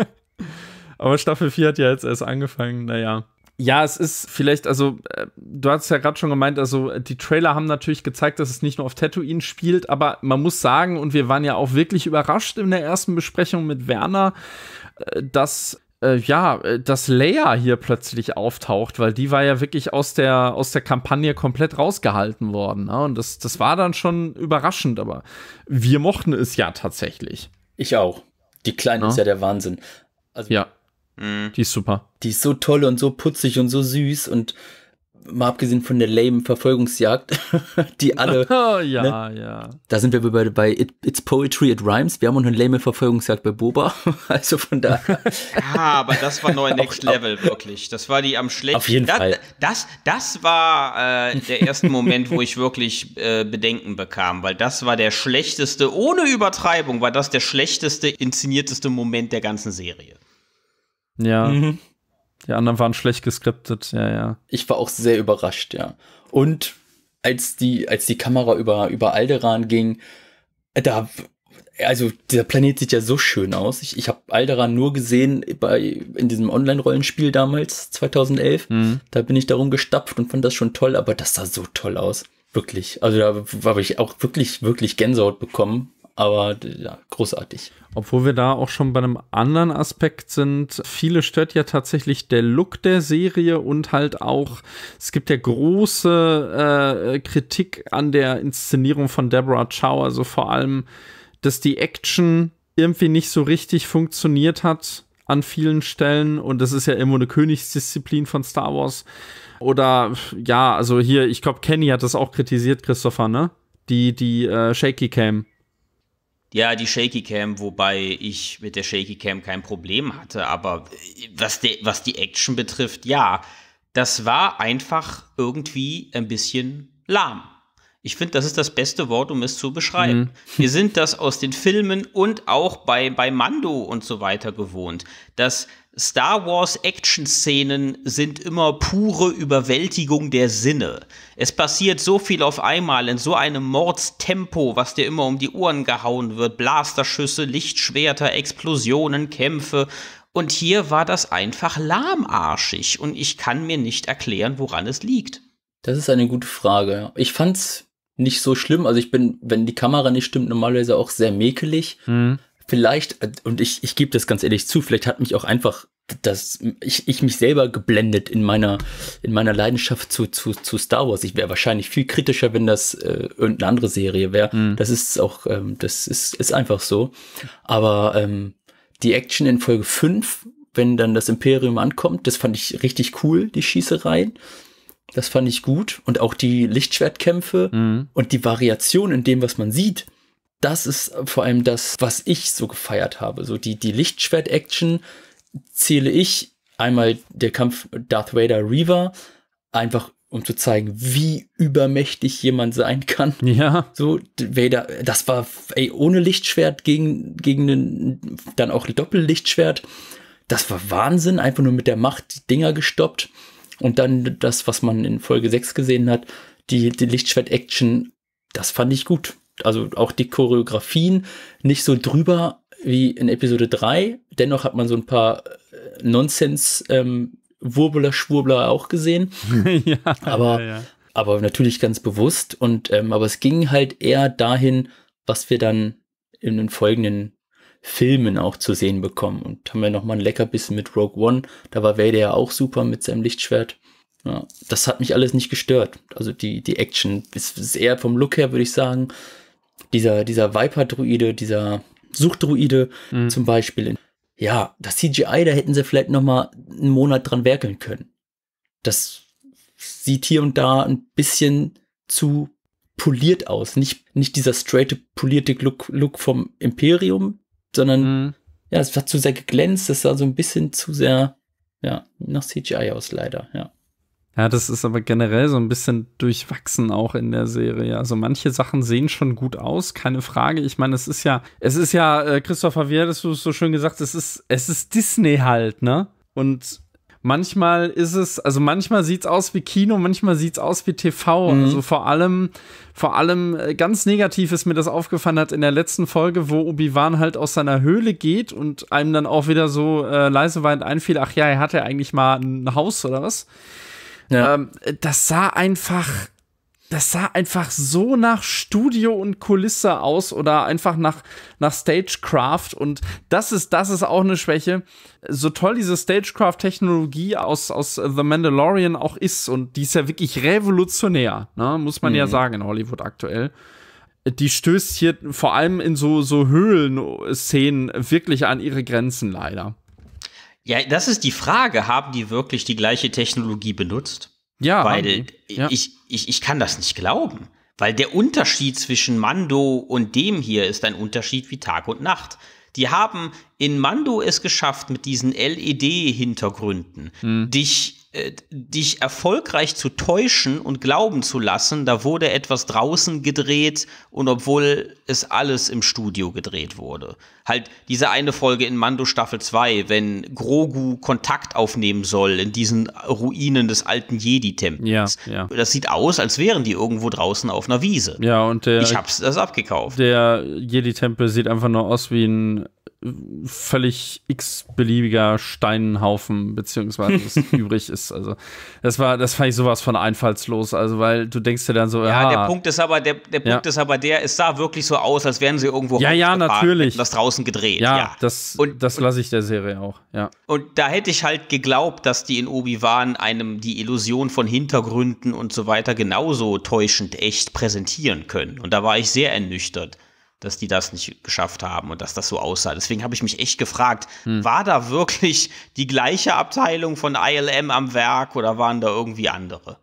aber Staffel 4 hat ja jetzt erst angefangen, naja. Ja, es ist vielleicht, also, äh, du hast ja gerade schon gemeint, also die Trailer haben natürlich gezeigt, dass es nicht nur auf Tatooine spielt, aber man muss sagen, und wir waren ja auch wirklich überrascht in der ersten Besprechung mit Werner, äh, dass äh, ja, äh, dass Leia hier plötzlich auftaucht, weil die war ja wirklich aus der, aus der Kampagne komplett rausgehalten worden. Ne? Und das, das war dann schon überraschend, aber wir mochten es ja tatsächlich. Ich auch. Die Kleine ja? ist ja der Wahnsinn. Also, ja. Mhm. Die ist super. Die ist so toll und so putzig und so süß und mal abgesehen von der lame Verfolgungsjagd, die alle. Oh, ja, ne? ja. Da sind wir bei, bei It, It's Poetry, It Rhymes. Wir haben auch eine lame Verfolgungsjagd bei Boba. Also von daher. Ja, aber das war neu Next Level, wirklich. Das war die am schlechtesten. Auf jeden das, Fall. Das, das war äh, der erste Moment, wo ich wirklich äh, Bedenken bekam, weil das war der schlechteste, ohne Übertreibung, war das der schlechteste, inszenierteste Moment der ganzen Serie. Ja. Mhm. Die anderen waren schlecht geskriptet, ja, ja. Ich war auch sehr überrascht, ja. Und als die, als die Kamera über, über Alderan ging, da, also dieser Planet sieht ja so schön aus. Ich, ich habe Alderan nur gesehen bei, in diesem Online-Rollenspiel damals, 2011. Mhm. Da bin ich darum gestapft und fand das schon toll, aber das sah so toll aus. Wirklich. Also da habe ich auch wirklich, wirklich Gänsehaut bekommen aber ja, großartig. Obwohl wir da auch schon bei einem anderen Aspekt sind. Viele stört ja tatsächlich der Look der Serie und halt auch, es gibt ja große äh, Kritik an der Inszenierung von Deborah Chow, also vor allem, dass die Action irgendwie nicht so richtig funktioniert hat an vielen Stellen und das ist ja immer eine Königsdisziplin von Star Wars. Oder ja, also hier, ich glaube, Kenny hat das auch kritisiert, Christopher, ne? Die, die äh, Shaky Cam. Ja, die Shaky Cam, wobei ich mit der Shaky Cam kein Problem hatte, aber was, de, was die Action betrifft, ja, das war einfach irgendwie ein bisschen lahm. Ich finde, das ist das beste Wort, um es zu beschreiben. Mhm. Wir sind das aus den Filmen und auch bei, bei Mando und so weiter gewohnt, dass Star Wars Action-Szenen sind immer pure Überwältigung der Sinne. Es passiert so viel auf einmal in so einem Mordstempo, was dir immer um die Ohren gehauen wird. Blasterschüsse, Lichtschwerter, Explosionen, Kämpfe. Und hier war das einfach lahmarschig und ich kann mir nicht erklären, woran es liegt. Das ist eine gute Frage. Ich fand's nicht so schlimm. Also ich bin, wenn die Kamera nicht stimmt, normalerweise auch sehr mäkelig. Mhm. Vielleicht, und ich, ich gebe das ganz ehrlich zu, vielleicht hat mich auch einfach dass ich, ich mich selber geblendet in meiner, in meiner Leidenschaft zu, zu, zu Star Wars. Ich wäre wahrscheinlich viel kritischer, wenn das äh, irgendeine andere Serie wäre. Mhm. Das ist auch, ähm, das ist, ist einfach so. Aber ähm, die Action in Folge 5, wenn dann das Imperium ankommt, das fand ich richtig cool, die Schießereien. Das fand ich gut. Und auch die Lichtschwertkämpfe mhm. und die Variation in dem, was man sieht. Das ist vor allem das, was ich so gefeiert habe. So die, die Lichtschwert-Action zähle ich einmal der Kampf Darth Vader Reaver, einfach um zu zeigen, wie übermächtig jemand sein kann. Ja. So, Vader, das war, ey, ohne Lichtschwert gegen, gegen einen, dann auch Doppellichtschwert. Das war Wahnsinn, einfach nur mit der Macht die Dinger gestoppt. Und dann das, was man in Folge 6 gesehen hat, die, die Lichtschwert-Action, das fand ich gut. Also auch die Choreografien nicht so drüber wie in Episode 3. Dennoch hat man so ein paar äh, Nonsens ähm, Wurbler, Schwurbler auch gesehen. ja, aber, ja, ja. aber natürlich ganz bewusst. Und ähm, aber es ging halt eher dahin, was wir dann in den folgenden Filmen auch zu sehen bekommen. Und haben wir noch mal ein Leckerbissen mit Rogue One. Da war Vader ja auch super mit seinem Lichtschwert. Ja, das hat mich alles nicht gestört. Also die, die Action ist, ist eher vom Look her, würde ich sagen. Dieser, dieser Viper-Druide, dieser Suchtdruide mhm. zum Beispiel. Ja, das CGI, da hätten sie vielleicht noch mal einen Monat dran werkeln können. Das sieht hier und da ein bisschen zu poliert aus. Nicht, nicht dieser straight polierte Look, Look vom Imperium, sondern mhm. ja, es hat zu sehr geglänzt, es sah so ein bisschen zu sehr, ja, nach CGI aus, leider, ja. Ja, das ist aber generell so ein bisschen durchwachsen auch in der Serie. Also manche Sachen sehen schon gut aus, keine Frage. Ich meine, es ist ja, es ist ja, äh, Christopher, wie hattest du es so schön gesagt, es ist, es ist Disney halt, ne? Und manchmal ist es, also manchmal sieht es aus wie Kino, manchmal sieht es aus wie TV. Mhm. Also vor allem, vor allem äh, ganz negativ ist mir das aufgefallen hat in der letzten Folge, wo Obi-Wan halt aus seiner Höhle geht und einem dann auch wieder so äh, leise weinend einfiel, ach ja, er hatte eigentlich mal ein Haus oder was. Ja. Ähm, das sah einfach das sah einfach so nach Studio und Kulisse aus oder einfach nach, nach Stagecraft und das ist, das ist auch eine Schwäche. So toll diese Stagecraft-Technologie aus, aus The Mandalorian auch ist und die ist ja wirklich revolutionär, ne? muss man mhm. ja sagen in Hollywood aktuell. Die stößt hier vor allem in so, so Höhlenszenen wirklich an ihre Grenzen leider. Ja, das ist die Frage. Haben die wirklich die gleiche Technologie benutzt? Ja. Weil ja. Ich, ich, ich kann das nicht glauben. Weil der Unterschied zwischen Mando und dem hier ist ein Unterschied wie Tag und Nacht. Die haben in Mando es geschafft, mit diesen LED-Hintergründen hm. dich äh, dich erfolgreich zu täuschen und glauben zu lassen, da wurde etwas draußen gedreht und obwohl es alles im Studio gedreht wurde. Halt diese eine Folge in Mando Staffel 2, wenn Grogu Kontakt aufnehmen soll in diesen Ruinen des alten Jedi-Tempels. Ja, ja. Das sieht aus, als wären die irgendwo draußen auf einer Wiese. Ja, und der, ich hab's das abgekauft. Der Jedi-Tempel sieht einfach nur aus wie ein völlig x-beliebiger Steinhaufen, beziehungsweise was übrig ist. Also, das war, das fand ich sowas von einfallslos. Also, weil du denkst dir dann so, ja. Ja, der Punkt ist aber, der, der Punkt Ja. ist aber der, es sah wirklich so aus, als wären sie irgendwo Ja, ja, natürlich. das draußen gedreht. Ja, Ja, das, Und- das lasse ich der Serie auch, ja. Und da hätte ich halt geglaubt, dass die in Obi-Wan einem die Illusion von Hintergründen und so weiter genauso täuschend echt präsentieren können. Und da war ich sehr ernüchtert, dass die das nicht geschafft haben und dass das so aussah. Deswegen habe ich mich echt gefragt, war da wirklich die gleiche Abteilung von ILM am Werk oder waren da irgendwie andere?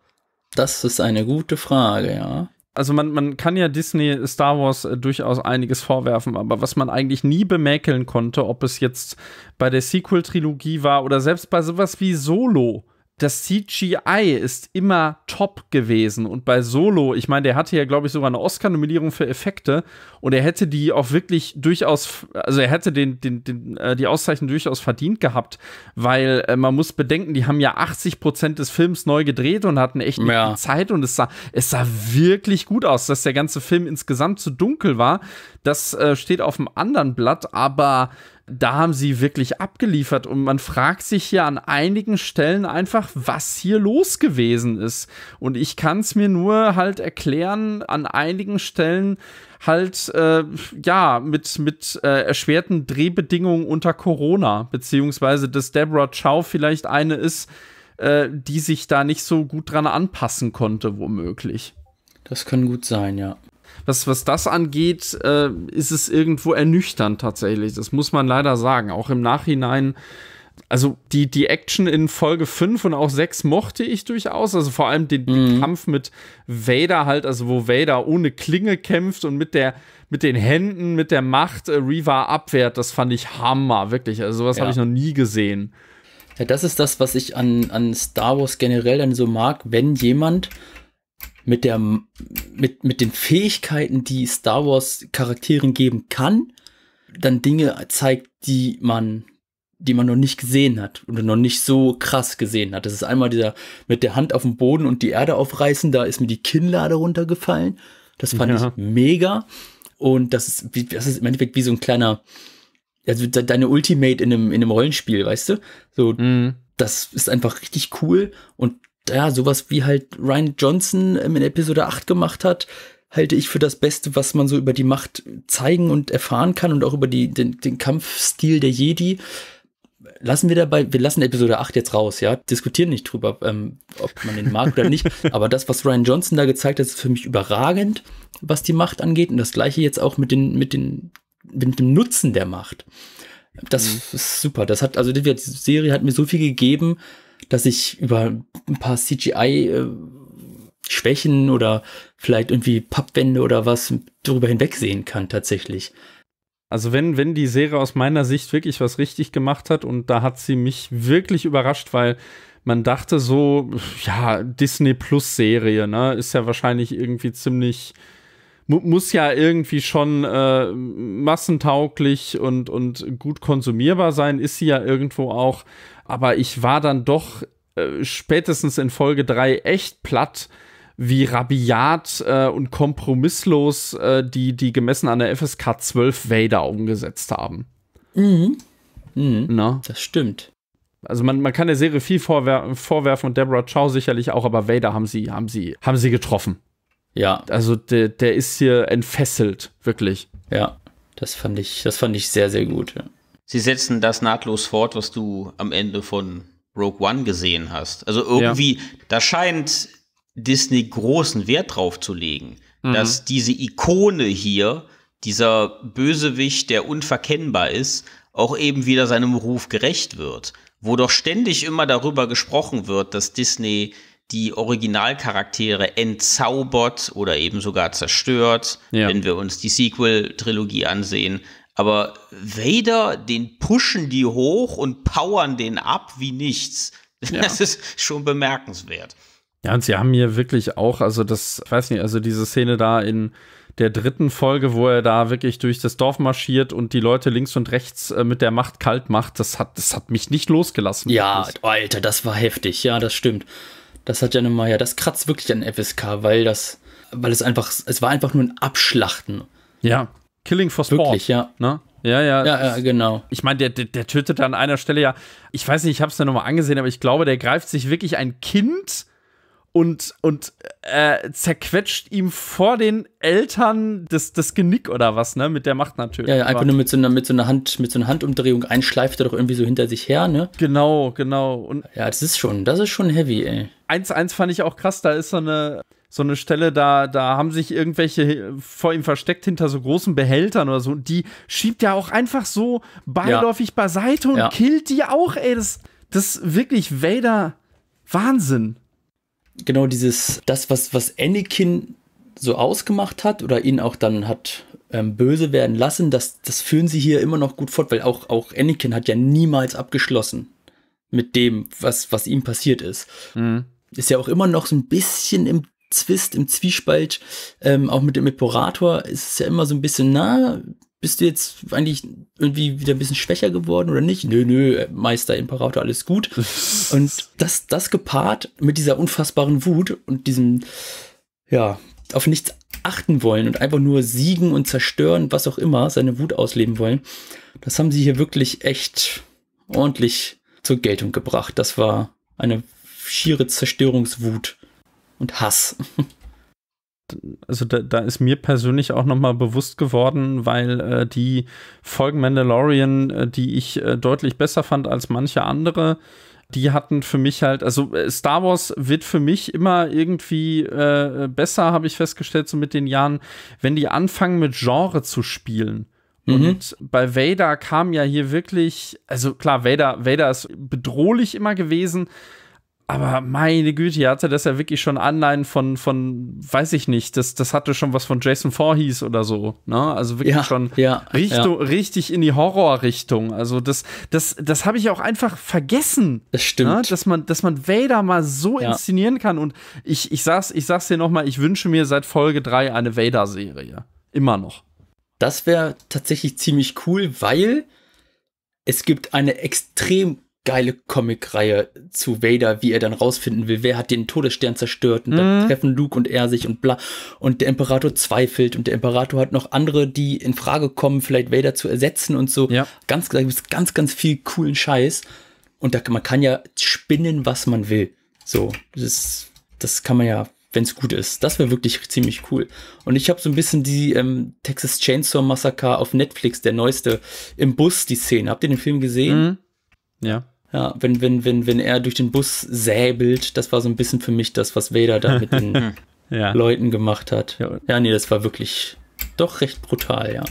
Das ist eine gute Frage, ja. Also man, man kann ja Disney Star Wars äh, durchaus einiges vorwerfen, aber was man eigentlich nie bemäkeln konnte, ob es jetzt bei der Sequel-Trilogie war oder selbst bei sowas wie Solo, das CGI ist immer top gewesen. Und bei Solo, ich meine, der hatte ja, glaube ich, sogar eine Oscar-Nominierung für Effekte und er hätte die auch wirklich durchaus, also er hätte den, den, den, äh, die Auszeichnung durchaus verdient gehabt, weil äh, man muss bedenken, die haben ja 80 Prozent des Films neu gedreht und hatten echt nicht Ja. viel Zeit und es sah, es sah wirklich gut aus, dass der ganze Film insgesamt zu dunkel war. Das äh, steht auf dem anderen Blatt, aber da haben sie wirklich abgeliefert und man fragt sich hier an einigen Stellen einfach, was hier los gewesen ist. Und ich kann es mir nur halt erklären, an einigen Stellen halt, äh, ja, mit, mit äh, erschwerten Drehbedingungen unter Corona, beziehungsweise dass Deborah Chow vielleicht eine ist, äh, die sich da nicht so gut dran anpassen konnte, womöglich. Das kann gut sein, ja. Was, was das angeht, äh, ist es irgendwo ernüchternd tatsächlich. Das muss man leider sagen. Auch im Nachhinein. Also die, die Action in Folge 5 und auch 6 mochte ich durchaus. Also vor allem den, den Kampf mit Vader halt, also wo Vader ohne Klinge kämpft und mit der mit den Händen, mit der Macht äh, Reva abwehrt, das fand ich Hammer, wirklich. Also sowas Ja. habe ich noch nie gesehen. Ja, das ist das, was ich an, an Star Wars generell dann so mag, wenn jemand mit der mit, mit den Fähigkeiten, die Star Wars Charakteren geben kann, dann Dinge zeigt, die man die man noch nicht gesehen hat oder noch nicht so krass gesehen hat. Das ist einmal dieser mit der Hand auf dem Boden und die Erde aufreißen, da ist mir die Kinnlade runtergefallen. Das fand Ja. ich mega. Und das ist, wie, das ist im Endeffekt wie so ein kleiner, also de- deine Ultimate in einem, in einem Rollenspiel, weißt du? So, Mhm. das ist einfach richtig cool. Und ja, sowas wie halt Ryan Johnson ähm, in Episode 8 gemacht hat, halte ich für das Beste, was man so über die Macht zeigen und erfahren kann und auch über die, den, den Kampfstil der Jedi. Lassen wir dabei, wir lassen Episode 8 jetzt raus, ja, diskutieren nicht drüber, ähm, ob man den mag oder nicht. Aber das, was Ryan Johnson da gezeigt hat, ist für mich überragend, was die Macht angeht. Und das gleiche jetzt auch mit den, mit den, mit dem Nutzen der Macht. Das ist super. Das hat, also die Serie hat mir so viel gegeben, dass ich über ein paar CGI äh, oder vielleicht irgendwie Pappwände oder was darüber hinwegsehen kann tatsächlich. Also wenn, wenn die Serie aus meiner Sicht wirklich was richtig gemacht hat und da hat sie mich wirklich überrascht, weil man dachte so, ja, Disney Plus Serie, ne, ist ja wahrscheinlich irgendwie ziemlich, mu muss ja irgendwie schon äh, massentauglich und, und gut konsumierbar sein, ist sie ja irgendwo auch. Aber ich war dann doch äh, spätestens in Folge 3 echt platt, wie rabiat äh, und kompromisslos äh, die, die gemessen an der FSK 12 Vader umgesetzt haben. Mhm. Mhm. Na? Das stimmt. Also man, man kann der Serie viel vorwer vorwerfen und Deborah Chow sicherlich auch, aber Vader haben sie, haben sie, haben sie getroffen. Ja, Also der, der ist hier entfesselt, wirklich. ja. Das fand ich, das fand ich sehr, sehr gut. Ja. Sie setzen das nahtlos fort, was du am Ende von Rogue One gesehen hast. Also irgendwie, da scheint Disney großen Wert drauf zu legen, dass diese Ikone hier, dieser Bösewicht, der unverkennbar ist, auch eben wieder seinem Ruf gerecht wird. Wo doch ständig immer darüber gesprochen wird, dass Disney die Originalcharaktere entzaubert oder eben sogar zerstört, Ja. wenn wir uns die Sequel-Trilogie ansehen. Aber Vader, den pushen die hoch und powern den ab wie nichts. Das ist schon bemerkenswert. Ja, und sie haben hier wirklich auch, also das, ich weiß nicht, also diese Szene da in der dritten Folge, wo er da wirklich durch das Dorf marschiert und die Leute links und rechts äh, mit der Macht kalt macht, das hat, das hat mich nicht losgelassen. Ja, wirklich. Alter, das war heftig. Ja, das stimmt. Das hat ja nun mal, ja, das kratzt wirklich an FSK, weil das, weil es einfach, es war einfach nur ein Abschlachten. Ja. Killing for Sport. Wirklich, ja. Ne? Ja, ja. Ja, ja, genau. Ich meine, der, der, der tötet an einer Stelle ja, ich weiß nicht, ich habe es ja nochmal angesehen, aber ich glaube, der greift sich wirklich ein Kind und, und äh, zerquetscht ihm vor den Eltern das, das Genick oder was, ne? Mit der Macht natürlich. Ja, ja einfach nur mit so einer, mit so einer Hand, mit so einer Handumdrehung einschleift er doch irgendwie so hinter sich her, ne? Genau, genau. Und ja, das ist schon, das ist schon heavy, ey. Eins, eins fand ich auch krass, da ist so eine, so eine Stelle, da, da haben sich irgendwelche vor ihm versteckt hinter so großen Behältern oder so. Die schiebt ja auch einfach so beiläufig ja. beiseite und ja. killt die auch, ey. Das, das ist wirklich Vader Wahnsinn genau dieses, das, was, was Anakin so ausgemacht hat oder ihn auch dann hat ähm, böse werden lassen, das, das führen sie hier immer noch gut fort, weil auch, auch Anakin hat ja niemals abgeschlossen mit dem, was, was ihm passiert ist. Mhm. Ist ja auch immer noch so ein bisschen im Zwist, im Zwiespalt, ähm, auch mit dem Imperator ist es ja immer so ein bisschen, na, bist du jetzt eigentlich irgendwie wieder ein bisschen schwächer geworden oder nicht? Nö, nö, Meister, Imperator, alles gut. Und das, das gepaart mit dieser unfassbaren Wut und diesem, ja, auf nichts achten wollen und einfach nur siegen und zerstören, was auch immer, seine Wut ausleben wollen, das haben sie hier wirklich echt ordentlich zur Geltung gebracht. Das war eine schiere Zerstörungswut und Hass. also da, da, ist mir persönlich auch nochmal bewusst geworden, weil äh, die Folgen Mandalorian, äh, die ich äh, deutlich besser fand als manche andere, die hatten für mich halt, also äh, Star Wars wird für mich immer irgendwie äh, besser, habe ich festgestellt, so mit den Jahren, wenn die anfangen mit Genre zu spielen. Mhm. Und bei Vader kam ja hier wirklich, also klar, Vader, Vader ist bedrohlich immer gewesen, aber meine Güte, hier hatte das ja wirklich schon Anleihen von, von, weiß ich nicht, das, das hatte schon was von Jason Voorhees oder so, ne? Also wirklich ja, schon ja, Richtung, ja. richtig in die Horrorrichtung. Also das, das, das habe ich auch einfach vergessen. Das stimmt. Ne? Dass man, dass man Vader mal so inszenieren kann. Und ich, ich sag's, ich sag's dir nochmal, ich wünsche mir seit Folge 3 eine Vader-Serie. Immer noch. Das wäre tatsächlich ziemlich cool, weil es gibt eine extrem geile Comic-Reihe zu Vader, wie er dann rausfinden will, wer hat den Todesstern zerstört und dann mhm. treffen Luke und er sich und bla. Und der Imperator zweifelt und der Imperator hat noch andere, die in Frage kommen, vielleicht Vader zu ersetzen und so. Ja. Ganz, ganz, ganz viel coolen Scheiß. Und da, man kann ja spinnen, was man will. So, das, das kann man ja, wenn es gut ist. Das wäre wirklich ziemlich cool. Und ich habe so ein bisschen die ähm, Texas Chainsaw Massacre auf Netflix, der neueste, im Bus, die Szene. Habt ihr den Film gesehen? Mhm. Ja. Ja, wenn, wenn, wenn, wenn er durch den Bus säbelt, das war so ein bisschen für mich das, was Vader da mit den ja. Leuten gemacht hat. Ja. ja, nee, das war wirklich doch recht brutal, ja.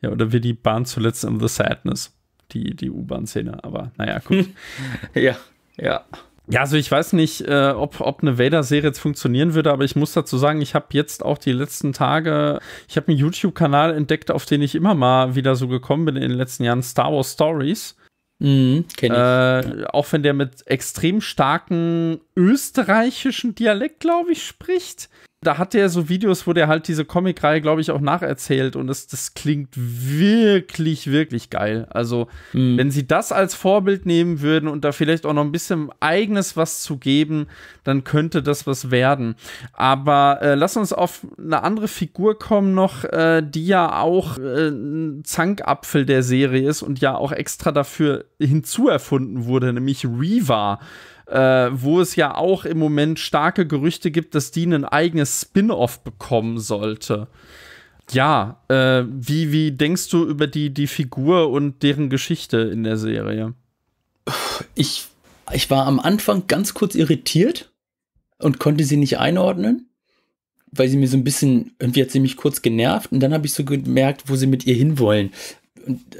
Ja, oder wie die Bahn zuletzt in The Sadness, die, die U-Bahn-Szene, aber naja, gut. ja, ja. Ja, also ich weiß nicht, äh, ob, ob eine Vader-Serie jetzt funktionieren würde, aber ich muss dazu sagen, ich habe jetzt auch die letzten Tage, ich habe einen YouTube-Kanal entdeckt, auf den ich immer mal wieder so gekommen bin in den letzten Jahren, Star Wars Stories. Mhm, kenn ich. Äh, auch wenn der mit extrem starken österreichischen Dialekt, glaube ich, spricht da hat er so Videos, wo der halt diese Comicreihe, glaube ich, auch nacherzählt und das, das klingt wirklich, wirklich geil. Also, mhm. wenn sie das als Vorbild nehmen würden und da vielleicht auch noch ein bisschen eigenes was zu geben, dann könnte das was werden. Aber äh, lass uns auf eine andere Figur kommen noch, äh, die ja auch äh, ein Zankapfel der Serie ist und ja auch extra dafür hinzuerfunden wurde, nämlich Reva äh, wo es ja auch im Moment starke Gerüchte gibt, dass die ein eigenes Spin-off bekommen sollte. Ja, äh, wie, wie denkst du über die, die Figur und deren Geschichte in der Serie? Ich, ich war am Anfang ganz kurz irritiert und konnte sie nicht einordnen, weil sie mir so ein bisschen, irgendwie hat sie mich kurz genervt und dann habe ich so gemerkt, wo sie mit ihr hinwollen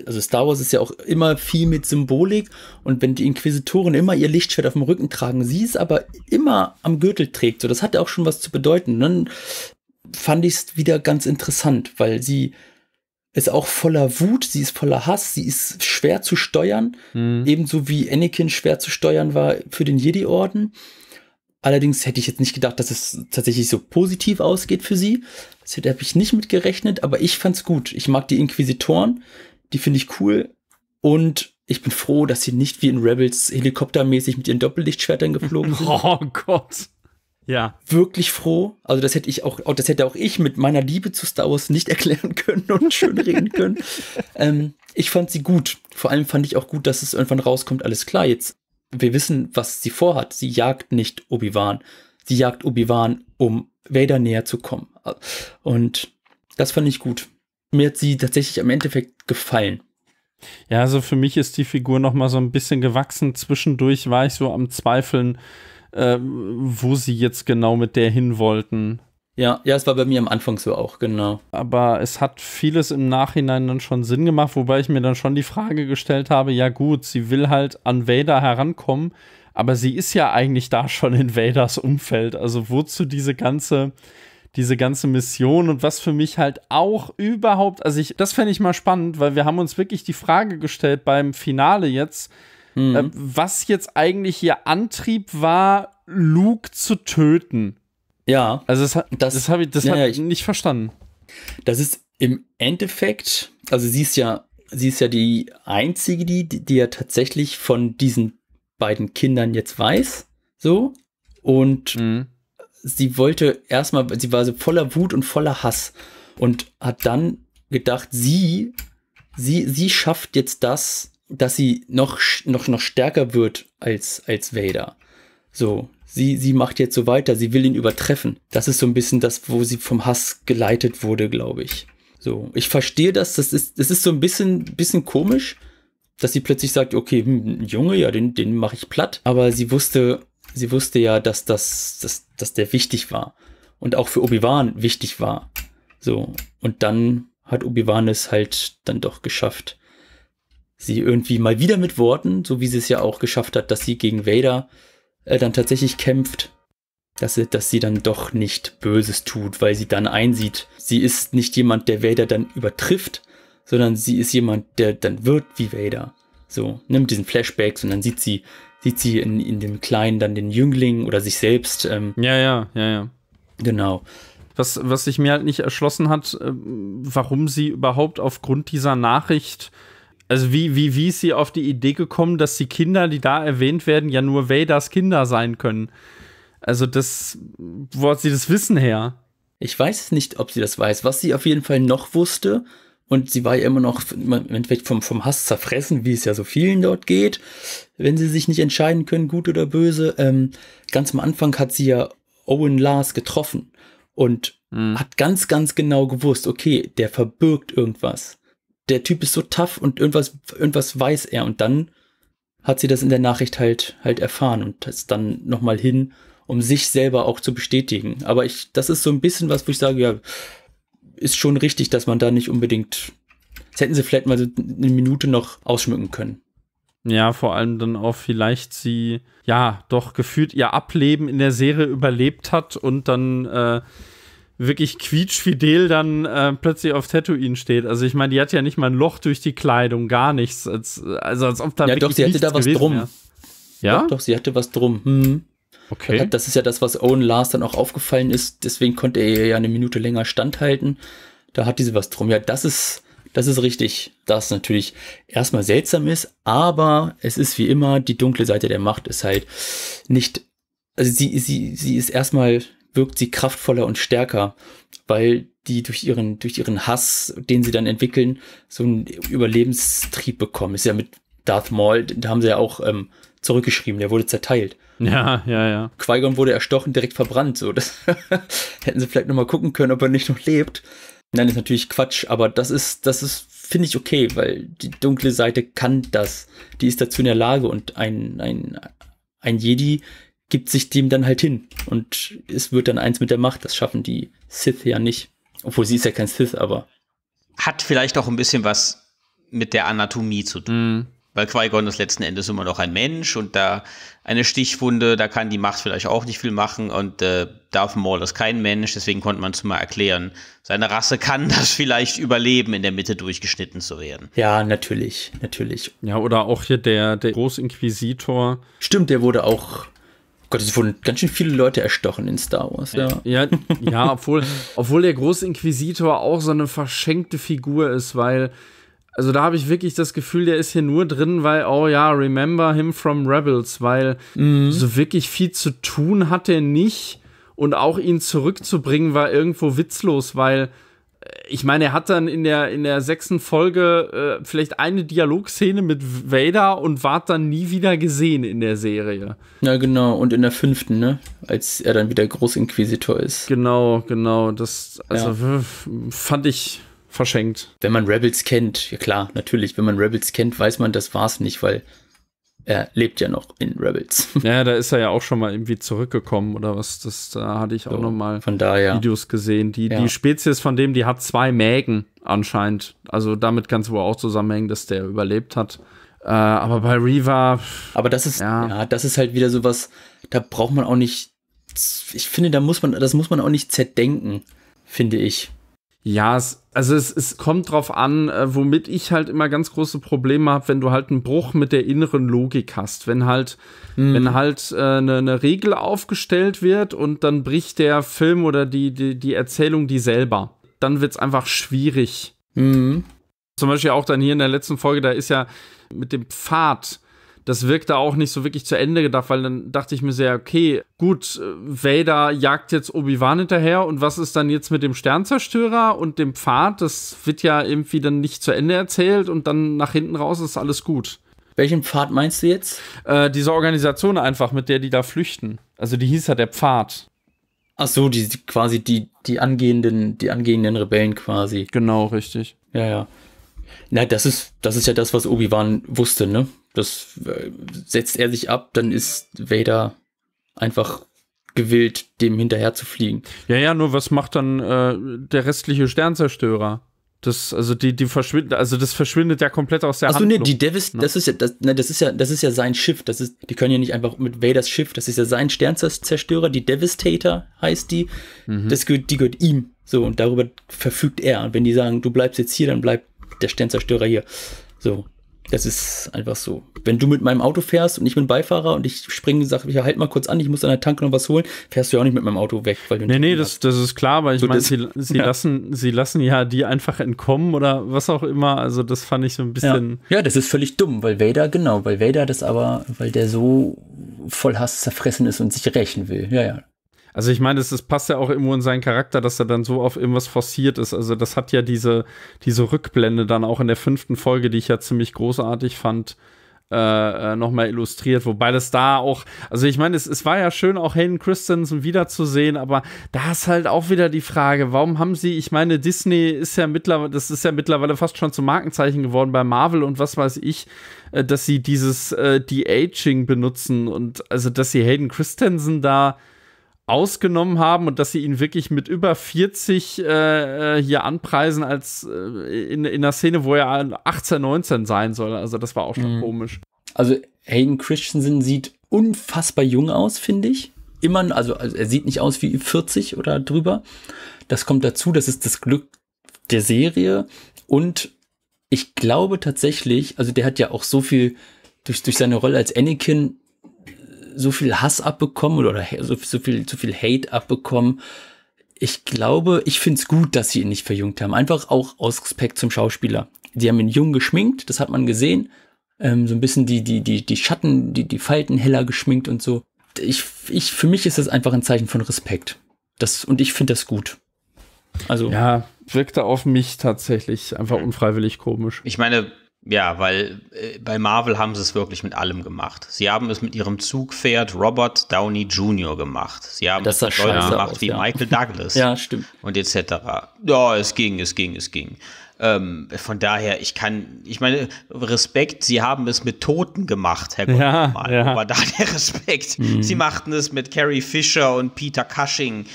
also Star Wars ist ja auch immer viel mit Symbolik und wenn die Inquisitoren immer ihr Lichtschwert auf dem Rücken tragen, sie es aber immer am Gürtel trägt, so das hat ja auch schon was zu bedeuten. Dann fand ich es wieder ganz interessant, weil sie ist auch voller Wut, sie ist voller Hass, sie ist schwer zu steuern, mhm. ebenso wie Anakin schwer zu steuern war für den Jedi-Orden. Allerdings hätte ich jetzt nicht gedacht, dass es tatsächlich so positiv ausgeht für sie. Das hätte ich nicht mit gerechnet, aber ich fand's gut. Ich mag die Inquisitoren. Die finde ich cool. Und ich bin froh, dass sie nicht wie in Rebels helikoptermäßig mit ihren Doppellichtschwertern geflogen sind. Oh Gott. Ja. Wirklich froh. Also das hätte ich auch, das hätte auch ich mit meiner Liebe zu Star Wars nicht erklären können und schön reden können. ähm, ich fand sie gut. Vor allem fand ich auch gut, dass es irgendwann rauskommt, alles klar, jetzt, wir wissen, was sie vorhat. Sie jagt nicht Obi-Wan. Sie jagt Obi-Wan, um Vader näher zu kommen. Und das fand ich gut. Mir hat sie tatsächlich am Endeffekt gefallen. Ja, also für mich ist die Figur noch mal so ein bisschen gewachsen. Zwischendurch war ich so am Zweifeln, äh, wo sie jetzt genau mit der hin wollten. Ja, ja, es war bei mir am Anfang so auch, genau. Aber es hat vieles im Nachhinein dann schon Sinn gemacht, wobei ich mir dann schon die Frage gestellt habe, ja gut, sie will halt an Vader herankommen, aber sie ist ja eigentlich da schon in Vaders Umfeld. Also wozu diese ganze, diese ganze Mission und was für mich halt auch überhaupt, also ich, das fände ich mal spannend, weil wir haben uns wirklich die Frage gestellt beim Finale jetzt, mhm. äh, was jetzt eigentlich ihr Antrieb war, Luke zu töten. Ja. Also das, das, das habe ich, das ja, hab ich nicht verstanden. Das ist im Endeffekt, also sie ist ja, sie ist ja die einzige, die, die ja tatsächlich von diesen beiden Kindern jetzt weiß. So. Und mhm. Sie wollte erstmal, sie war so voller Wut und voller Hass und hat dann gedacht, sie, sie, sie schafft jetzt das, dass sie noch, noch, noch stärker wird als, als Vader. So, sie, sie macht jetzt so weiter, sie will ihn übertreffen. Das ist so ein bisschen das, wo sie vom Hass geleitet wurde, glaube ich. So, ich verstehe das, das ist, das ist so ein bisschen, bisschen komisch, dass sie plötzlich sagt, okay, hm, Junge, ja, den, den mache ich platt. Aber sie wusste, sie wusste ja, dass das, dass, dass der wichtig war. Und auch für Obi-Wan wichtig war. So, und dann hat Obi-Wan es halt dann doch geschafft, sie irgendwie mal wieder mit Worten, so wie sie es ja auch geschafft hat, dass sie gegen Vader äh, dann tatsächlich kämpft, dass sie, dass sie dann doch nicht Böses tut, weil sie dann einsieht, sie ist nicht jemand, der Vader dann übertrifft, sondern sie ist jemand, der dann wird wie Vader. So, nimmt diesen Flashbacks und dann sieht sie, sieht sie in, in dem Kleinen dann den Jüngling oder sich selbst. Ähm, ja, ja, ja, ja. Genau. Was, was sich mir halt nicht erschlossen hat, äh, warum sie überhaupt aufgrund dieser Nachricht also wie, wie, wie ist sie auf die Idee gekommen, dass die Kinder, die da erwähnt werden, ja nur Vaders Kinder sein können? Also das, wo hat sie das Wissen her? Ich weiß nicht, ob sie das weiß. Was sie auf jeden Fall noch wusste, und sie war ja immer noch vom, vom Hass zerfressen, wie es ja so vielen dort geht, wenn sie sich nicht entscheiden können, gut oder böse. Ähm, ganz am Anfang hat sie ja Owen Lars getroffen und mhm. hat ganz, ganz genau gewusst, okay, der verbirgt irgendwas der Typ ist so tough und irgendwas, irgendwas weiß er. Und dann hat sie das in der Nachricht halt, halt erfahren und ist dann nochmal hin, um sich selber auch zu bestätigen. Aber ich, das ist so ein bisschen was, wo ich sage, ja, ist schon richtig, dass man da nicht unbedingt, das hätten sie vielleicht mal so eine Minute noch ausschmücken können. Ja, vor allem dann auch vielleicht sie, ja, doch gefühlt ihr Ableben in der Serie überlebt hat und dann, äh, wirklich quietschfidel dann äh, plötzlich auf Tatooine steht. Also ich meine, die hat ja nicht mal ein Loch durch die Kleidung, gar nichts. Als, also als ob da Ja, doch, sie hatte da was drum. Wäre. Ja? Doch, doch, sie hatte was drum. Hm. Okay. Das ist ja das, was Owen Lars dann auch aufgefallen ist. Deswegen konnte er ja eine Minute länger standhalten. Da hat diese was drum. Ja, das ist, das ist richtig, dass natürlich erstmal seltsam ist, aber es ist wie immer, die dunkle Seite der Macht ist halt nicht, also sie, sie, sie ist erstmal wirkt sie kraftvoller und stärker, weil die durch ihren, durch ihren Hass, den sie dann entwickeln, so einen Überlebenstrieb bekommen. Ist ja mit Darth Maul, da haben sie ja auch ähm, zurückgeschrieben, der wurde zerteilt. Ja, ja, ja. Qui-Gon wurde erstochen, direkt verbrannt. So, das hätten sie vielleicht nochmal gucken können, ob er nicht noch lebt. Nein, ist natürlich Quatsch, aber das ist, das ist, finde ich okay, weil die dunkle Seite kann das. Die ist dazu in der Lage und ein, ein, ein Jedi gibt sich dem dann halt hin. Und es wird dann eins mit der Macht. Das schaffen die Sith ja nicht. Obwohl sie ist ja kein Sith, aber. Hat vielleicht auch ein bisschen was mit der Anatomie zu tun. Mm. Weil Qui-Gon ist letzten Endes immer noch ein Mensch und da eine Stichwunde, da kann die Macht vielleicht auch nicht viel machen und äh, Darth Maul ist kein Mensch, deswegen konnte man es mal erklären. Seine Rasse kann das vielleicht überleben, in der Mitte durchgeschnitten zu werden. Ja, natürlich, natürlich. Ja, oder auch hier der, der Großinquisitor. Stimmt, der wurde auch Gott, es wurden ganz schön viele Leute erstochen in Star Wars, ja. Ja, ja obwohl, obwohl der Großinquisitor auch so eine verschenkte Figur ist, weil, also da habe ich wirklich das Gefühl, der ist hier nur drin, weil, oh ja, remember him from Rebels, weil mhm. so wirklich viel zu tun hat er nicht. Und auch ihn zurückzubringen war irgendwo witzlos, weil ich meine, er hat dann in der, in der sechsten Folge äh, vielleicht eine Dialogszene mit Vader und ward dann nie wieder gesehen in der Serie. Ja, genau. Und in der fünften, ne? Als er dann wieder Großinquisitor ist. Genau, genau. Das, also ja. fand ich verschenkt. Wenn man Rebels kennt, ja klar, natürlich, wenn man Rebels kennt, weiß man, das war's nicht, weil er lebt ja noch in Rebels. Ja, da ist er ja auch schon mal irgendwie zurückgekommen oder was. Das, da hatte ich auch so, noch mal von daher. Videos gesehen. Die, ja. die Spezies von dem, die hat zwei Mägen anscheinend. Also damit kann es wohl auch zusammenhängen, dass der überlebt hat. Äh, aber bei Reva. Aber das ist, ja. ja, das ist halt wieder sowas, da braucht man auch nicht. Ich finde, da muss man, das muss man auch nicht zerdenken, finde ich. Ja, es, also es, es kommt drauf an, äh, womit ich halt immer ganz große Probleme habe, wenn du halt einen Bruch mit der inneren Logik hast. Wenn halt, mhm. wenn halt eine äh, ne Regel aufgestellt wird und dann bricht der Film oder die, die, die Erzählung die selber. Dann wird es einfach schwierig. Mhm. Zum Beispiel auch dann hier in der letzten Folge, da ist ja mit dem Pfad das wirkte auch nicht so wirklich zu Ende gedacht, weil dann dachte ich mir sehr, okay, gut, Vader jagt jetzt Obi-Wan hinterher und was ist dann jetzt mit dem Sternzerstörer und dem Pfad? Das wird ja irgendwie dann nicht zu Ende erzählt und dann nach hinten raus ist alles gut. Welchen Pfad meinst du jetzt? Äh, diese Organisation einfach, mit der die da flüchten. Also die hieß ja der Pfad. Ach so, die quasi die die angehenden die angehenden Rebellen quasi. Genau, richtig. Ja, ja. Na, das ist das ist ja das, was Obi-Wan wusste, ne? Das äh, setzt er sich ab, dann ist Vader einfach gewillt, dem hinterher zu fliegen. Ja, ja, nur was macht dann äh, der restliche Sternzerstörer? Das, also die, die verschwindet, also das verschwindet ja komplett aus der Achso, nee, die Devis, ne? das ist ja, das, ne, das ist ja, das ist ja sein Schiff. Das ist, die können ja nicht einfach mit Vaders Schiff, das ist ja sein Sternzerstörer, die Devastator heißt die. Mhm. Das gehört, die gehört ihm. So, und darüber verfügt er. Und wenn die sagen, du bleibst jetzt hier, dann bleibt der Sternzerstörer hier. So. Das ist einfach so. Wenn du mit meinem Auto fährst und ich bin Beifahrer und ich springe, sag ich, halt mal kurz an, ich muss an der Tanke noch was holen, fährst du ja auch nicht mit meinem Auto weg. Weil du nee, nee, das, das ist klar, weil ich so meine, sie, sie, ja. lassen, sie lassen ja die einfach entkommen oder was auch immer. Also das fand ich so ein bisschen. Ja, ja das ist völlig dumm, weil Vader, genau, weil Vader das aber, weil der so voll Hass zerfressen ist und sich rächen will. Ja, ja. Also ich meine, es, passt ja auch irgendwo in seinen Charakter, dass er dann so auf irgendwas forciert ist. Also das hat ja diese, diese Rückblende dann auch in der fünften Folge, die ich ja ziemlich großartig fand, äh, äh nochmal illustriert. Wobei das da auch, also ich meine, es, es war ja schön, auch Hayden Christensen wiederzusehen, aber da ist halt auch wieder die Frage, warum haben sie, ich meine, Disney ist ja mittlerweile, das ist ja mittlerweile fast schon zum Markenzeichen geworden bei Marvel und was weiß ich, äh, dass sie dieses äh, De-Aging benutzen und also, dass sie Hayden da ausgenommen haben und dass sie ihn wirklich mit über 40 äh, äh, hier anpreisen als äh, in, in einer Szene, wo er 18, 19 sein soll. Also das war auch schon mhm. komisch. Also Hayden Christensen sieht unfassbar jung aus, finde ich. Immer, also, also er sieht nicht aus wie 40 oder drüber. Das kommt dazu, das ist das Glück der Serie. Und ich glaube tatsächlich, also der hat ja auch so viel durch, durch seine Rolle als Anakin so viel Hass abbekommen oder, so, so, viel, so viel Hate abbekommen. Ich glaube, ich finde es gut, dass sie ihn nicht verjüngt haben. Einfach auch aus Respekt zum Schauspieler. Sie haben ihn jung geschminkt, das hat man gesehen. Ähm, so ein bisschen die, die, die, die Schatten, die, die Falten heller geschminkt und so. Ich, ich, für mich ist das einfach ein Zeichen von Respekt. Das, und ich finde das gut. Also. Ja, wirkte auf mich tatsächlich einfach unfreiwillig komisch. Ich meine, ja, weil äh, bei Marvel haben sie es wirklich mit allem gemacht. Sie haben es mit ihrem Zugpferd Robert Downey Jr. gemacht. Sie haben das es mit Leuten gemacht aus, wie ja. Michael Douglas. ja, stimmt. Und etc. Ja, es ging, es ging, es ging. Ähm, von daher, ich kann, ich meine, Respekt, sie haben es mit Toten gemacht, Herr Gott. Ja, ja. Aber da der Respekt. Mhm. Sie machten es mit Carrie Fisher und Peter Cushing.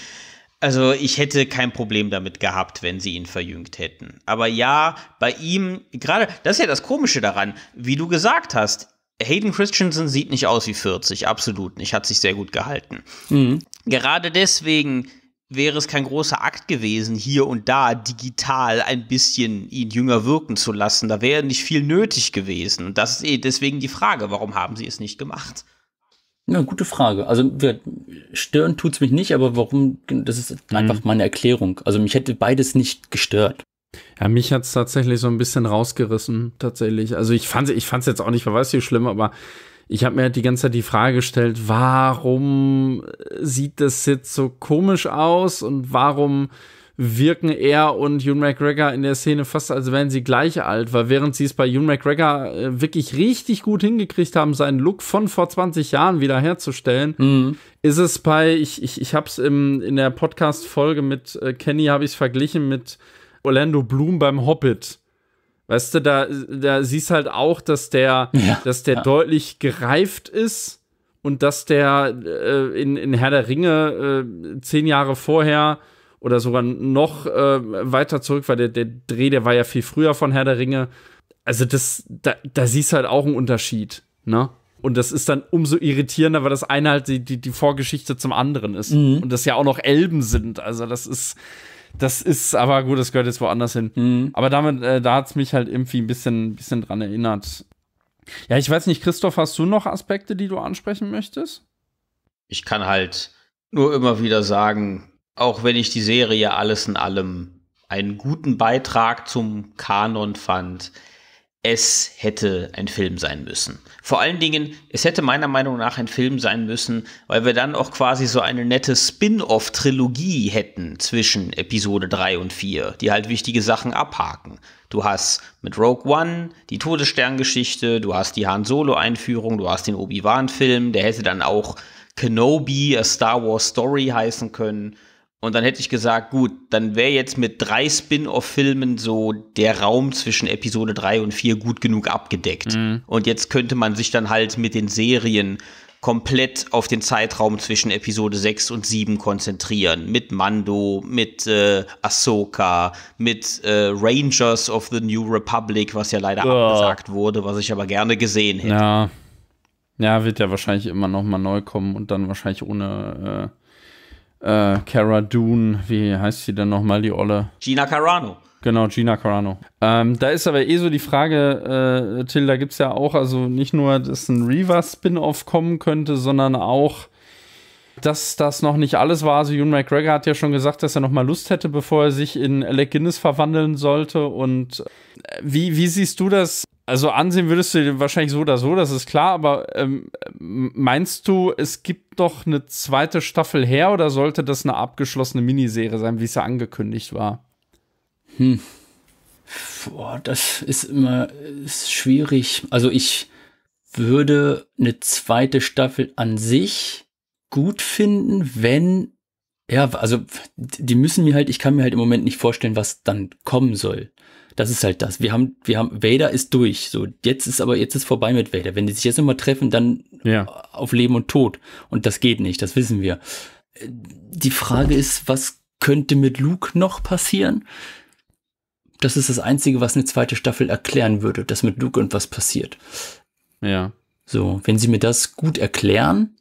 Also ich hätte kein Problem damit gehabt, wenn sie ihn verjüngt hätten. Aber ja, bei ihm, gerade, das ist ja das Komische daran, wie du gesagt hast, Hayden Christensen sieht nicht aus wie 40, absolut nicht, hat sich sehr gut gehalten. Mhm. Gerade deswegen wäre es kein großer Akt gewesen, hier und da digital ein bisschen ihn jünger wirken zu lassen. Da wäre nicht viel nötig gewesen. Und das ist eh deswegen die Frage, warum haben sie es nicht gemacht? Ja, gute Frage. Also stören tut's mich nicht, aber warum, das ist mhm. einfach meine Erklärung. Also mich hätte beides nicht gestört. Ja, mich hat's tatsächlich so ein bisschen rausgerissen, tatsächlich. Also ich fand ich fand's jetzt auch nicht, wer weiß wie schlimm, aber ich habe mir halt die ganze Zeit die Frage gestellt, warum sieht das jetzt so komisch aus und warum wirken er und Ewan McGregor in der Szene fast, als wären sie gleich alt, weil während sie es bei Ewan McGregor äh, wirklich richtig gut hingekriegt haben, seinen Look von vor 20 Jahren wieder herzustellen, mhm. ist es bei, ich, ich, ich habe es in der Podcast-Folge mit äh, Kenny, habe ich es verglichen mit Orlando Bloom beim Hobbit. Weißt du, da, da siehst halt auch, dass der, ja, dass der ja. deutlich gereift ist und dass der äh, in, in Herr der Ringe äh, zehn Jahre vorher oder sogar noch äh, weiter zurück, weil der, der Dreh, der war ja viel früher von Herr der Ringe. Also das, da, da siehst du halt auch einen Unterschied, ne? Und das ist dann umso irritierender, weil das eine halt die, die, die Vorgeschichte zum anderen ist. Mhm. Und das ja auch noch Elben sind. Also das ist, das ist, aber gut, das gehört jetzt woanders hin. Mhm. Aber damit, äh, da hat es mich halt irgendwie ein bisschen, bisschen dran erinnert. Ja, ich weiß nicht, Christoph, hast du noch Aspekte, die du ansprechen möchtest? Ich kann halt nur immer wieder sagen, auch wenn ich die Serie alles in allem einen guten Beitrag zum Kanon fand, es hätte ein Film sein müssen. Vor allen Dingen, es hätte meiner Meinung nach ein Film sein müssen, weil wir dann auch quasi so eine nette Spin-off-Trilogie hätten zwischen Episode 3 und 4, die halt wichtige Sachen abhaken. Du hast mit Rogue One die Todessterngeschichte, du hast die Han Solo-Einführung, du hast den Obi-Wan-Film, der hätte dann auch Kenobi, a Star Wars Story heißen können. Und dann hätte ich gesagt, gut, dann wäre jetzt mit drei Spin-off-Filmen so der Raum zwischen Episode 3 und 4 gut genug abgedeckt. Mhm. Und jetzt könnte man sich dann halt mit den Serien komplett auf den Zeitraum zwischen Episode 6 und 7 konzentrieren. Mit Mando, mit äh, Ahsoka, mit äh, Rangers of the New Republic, was ja leider oh. abgesagt wurde, was ich aber gerne gesehen hätte. Ja. Ja, wird ja wahrscheinlich immer noch mal neu kommen und dann wahrscheinlich ohne äh äh, Cara Dune, wie heißt sie denn nochmal, die Olle? Gina Carano. Genau, Gina Carano. Ähm, da ist aber eh so die Frage, äh, Till, da gibt es ja auch, also nicht nur, dass ein Reaver-Spin-Off kommen könnte, sondern auch, dass das noch nicht alles war. Also, Ewan McGregor hat ja schon gesagt, dass er noch mal Lust hätte, bevor er sich in Alec Guinness verwandeln sollte. Und äh, wie, wie siehst du das? Also ansehen würdest du wahrscheinlich so oder so, das ist klar, aber ähm, meinst du, es gibt doch eine zweite Staffel her oder sollte das eine abgeschlossene Miniserie sein, wie es ja angekündigt war? Hm. Boah, das ist immer ist schwierig. Also ich würde eine zweite Staffel an sich gut finden, wenn ja, also die müssen mir halt, ich kann mir halt im Moment nicht vorstellen, was dann kommen soll. Das ist halt das. Wir haben, wir haben, Vader ist durch. So, jetzt ist aber, jetzt ist vorbei mit Vader. Wenn die sich jetzt nochmal treffen, dann ja. auf Leben und Tod. Und das geht nicht, das wissen wir. Die Frage ist, was könnte mit Luke noch passieren? Das ist das Einzige, was eine zweite Staffel erklären würde, dass mit Luke irgendwas passiert. Ja. So, wenn sie mir das gut erklären,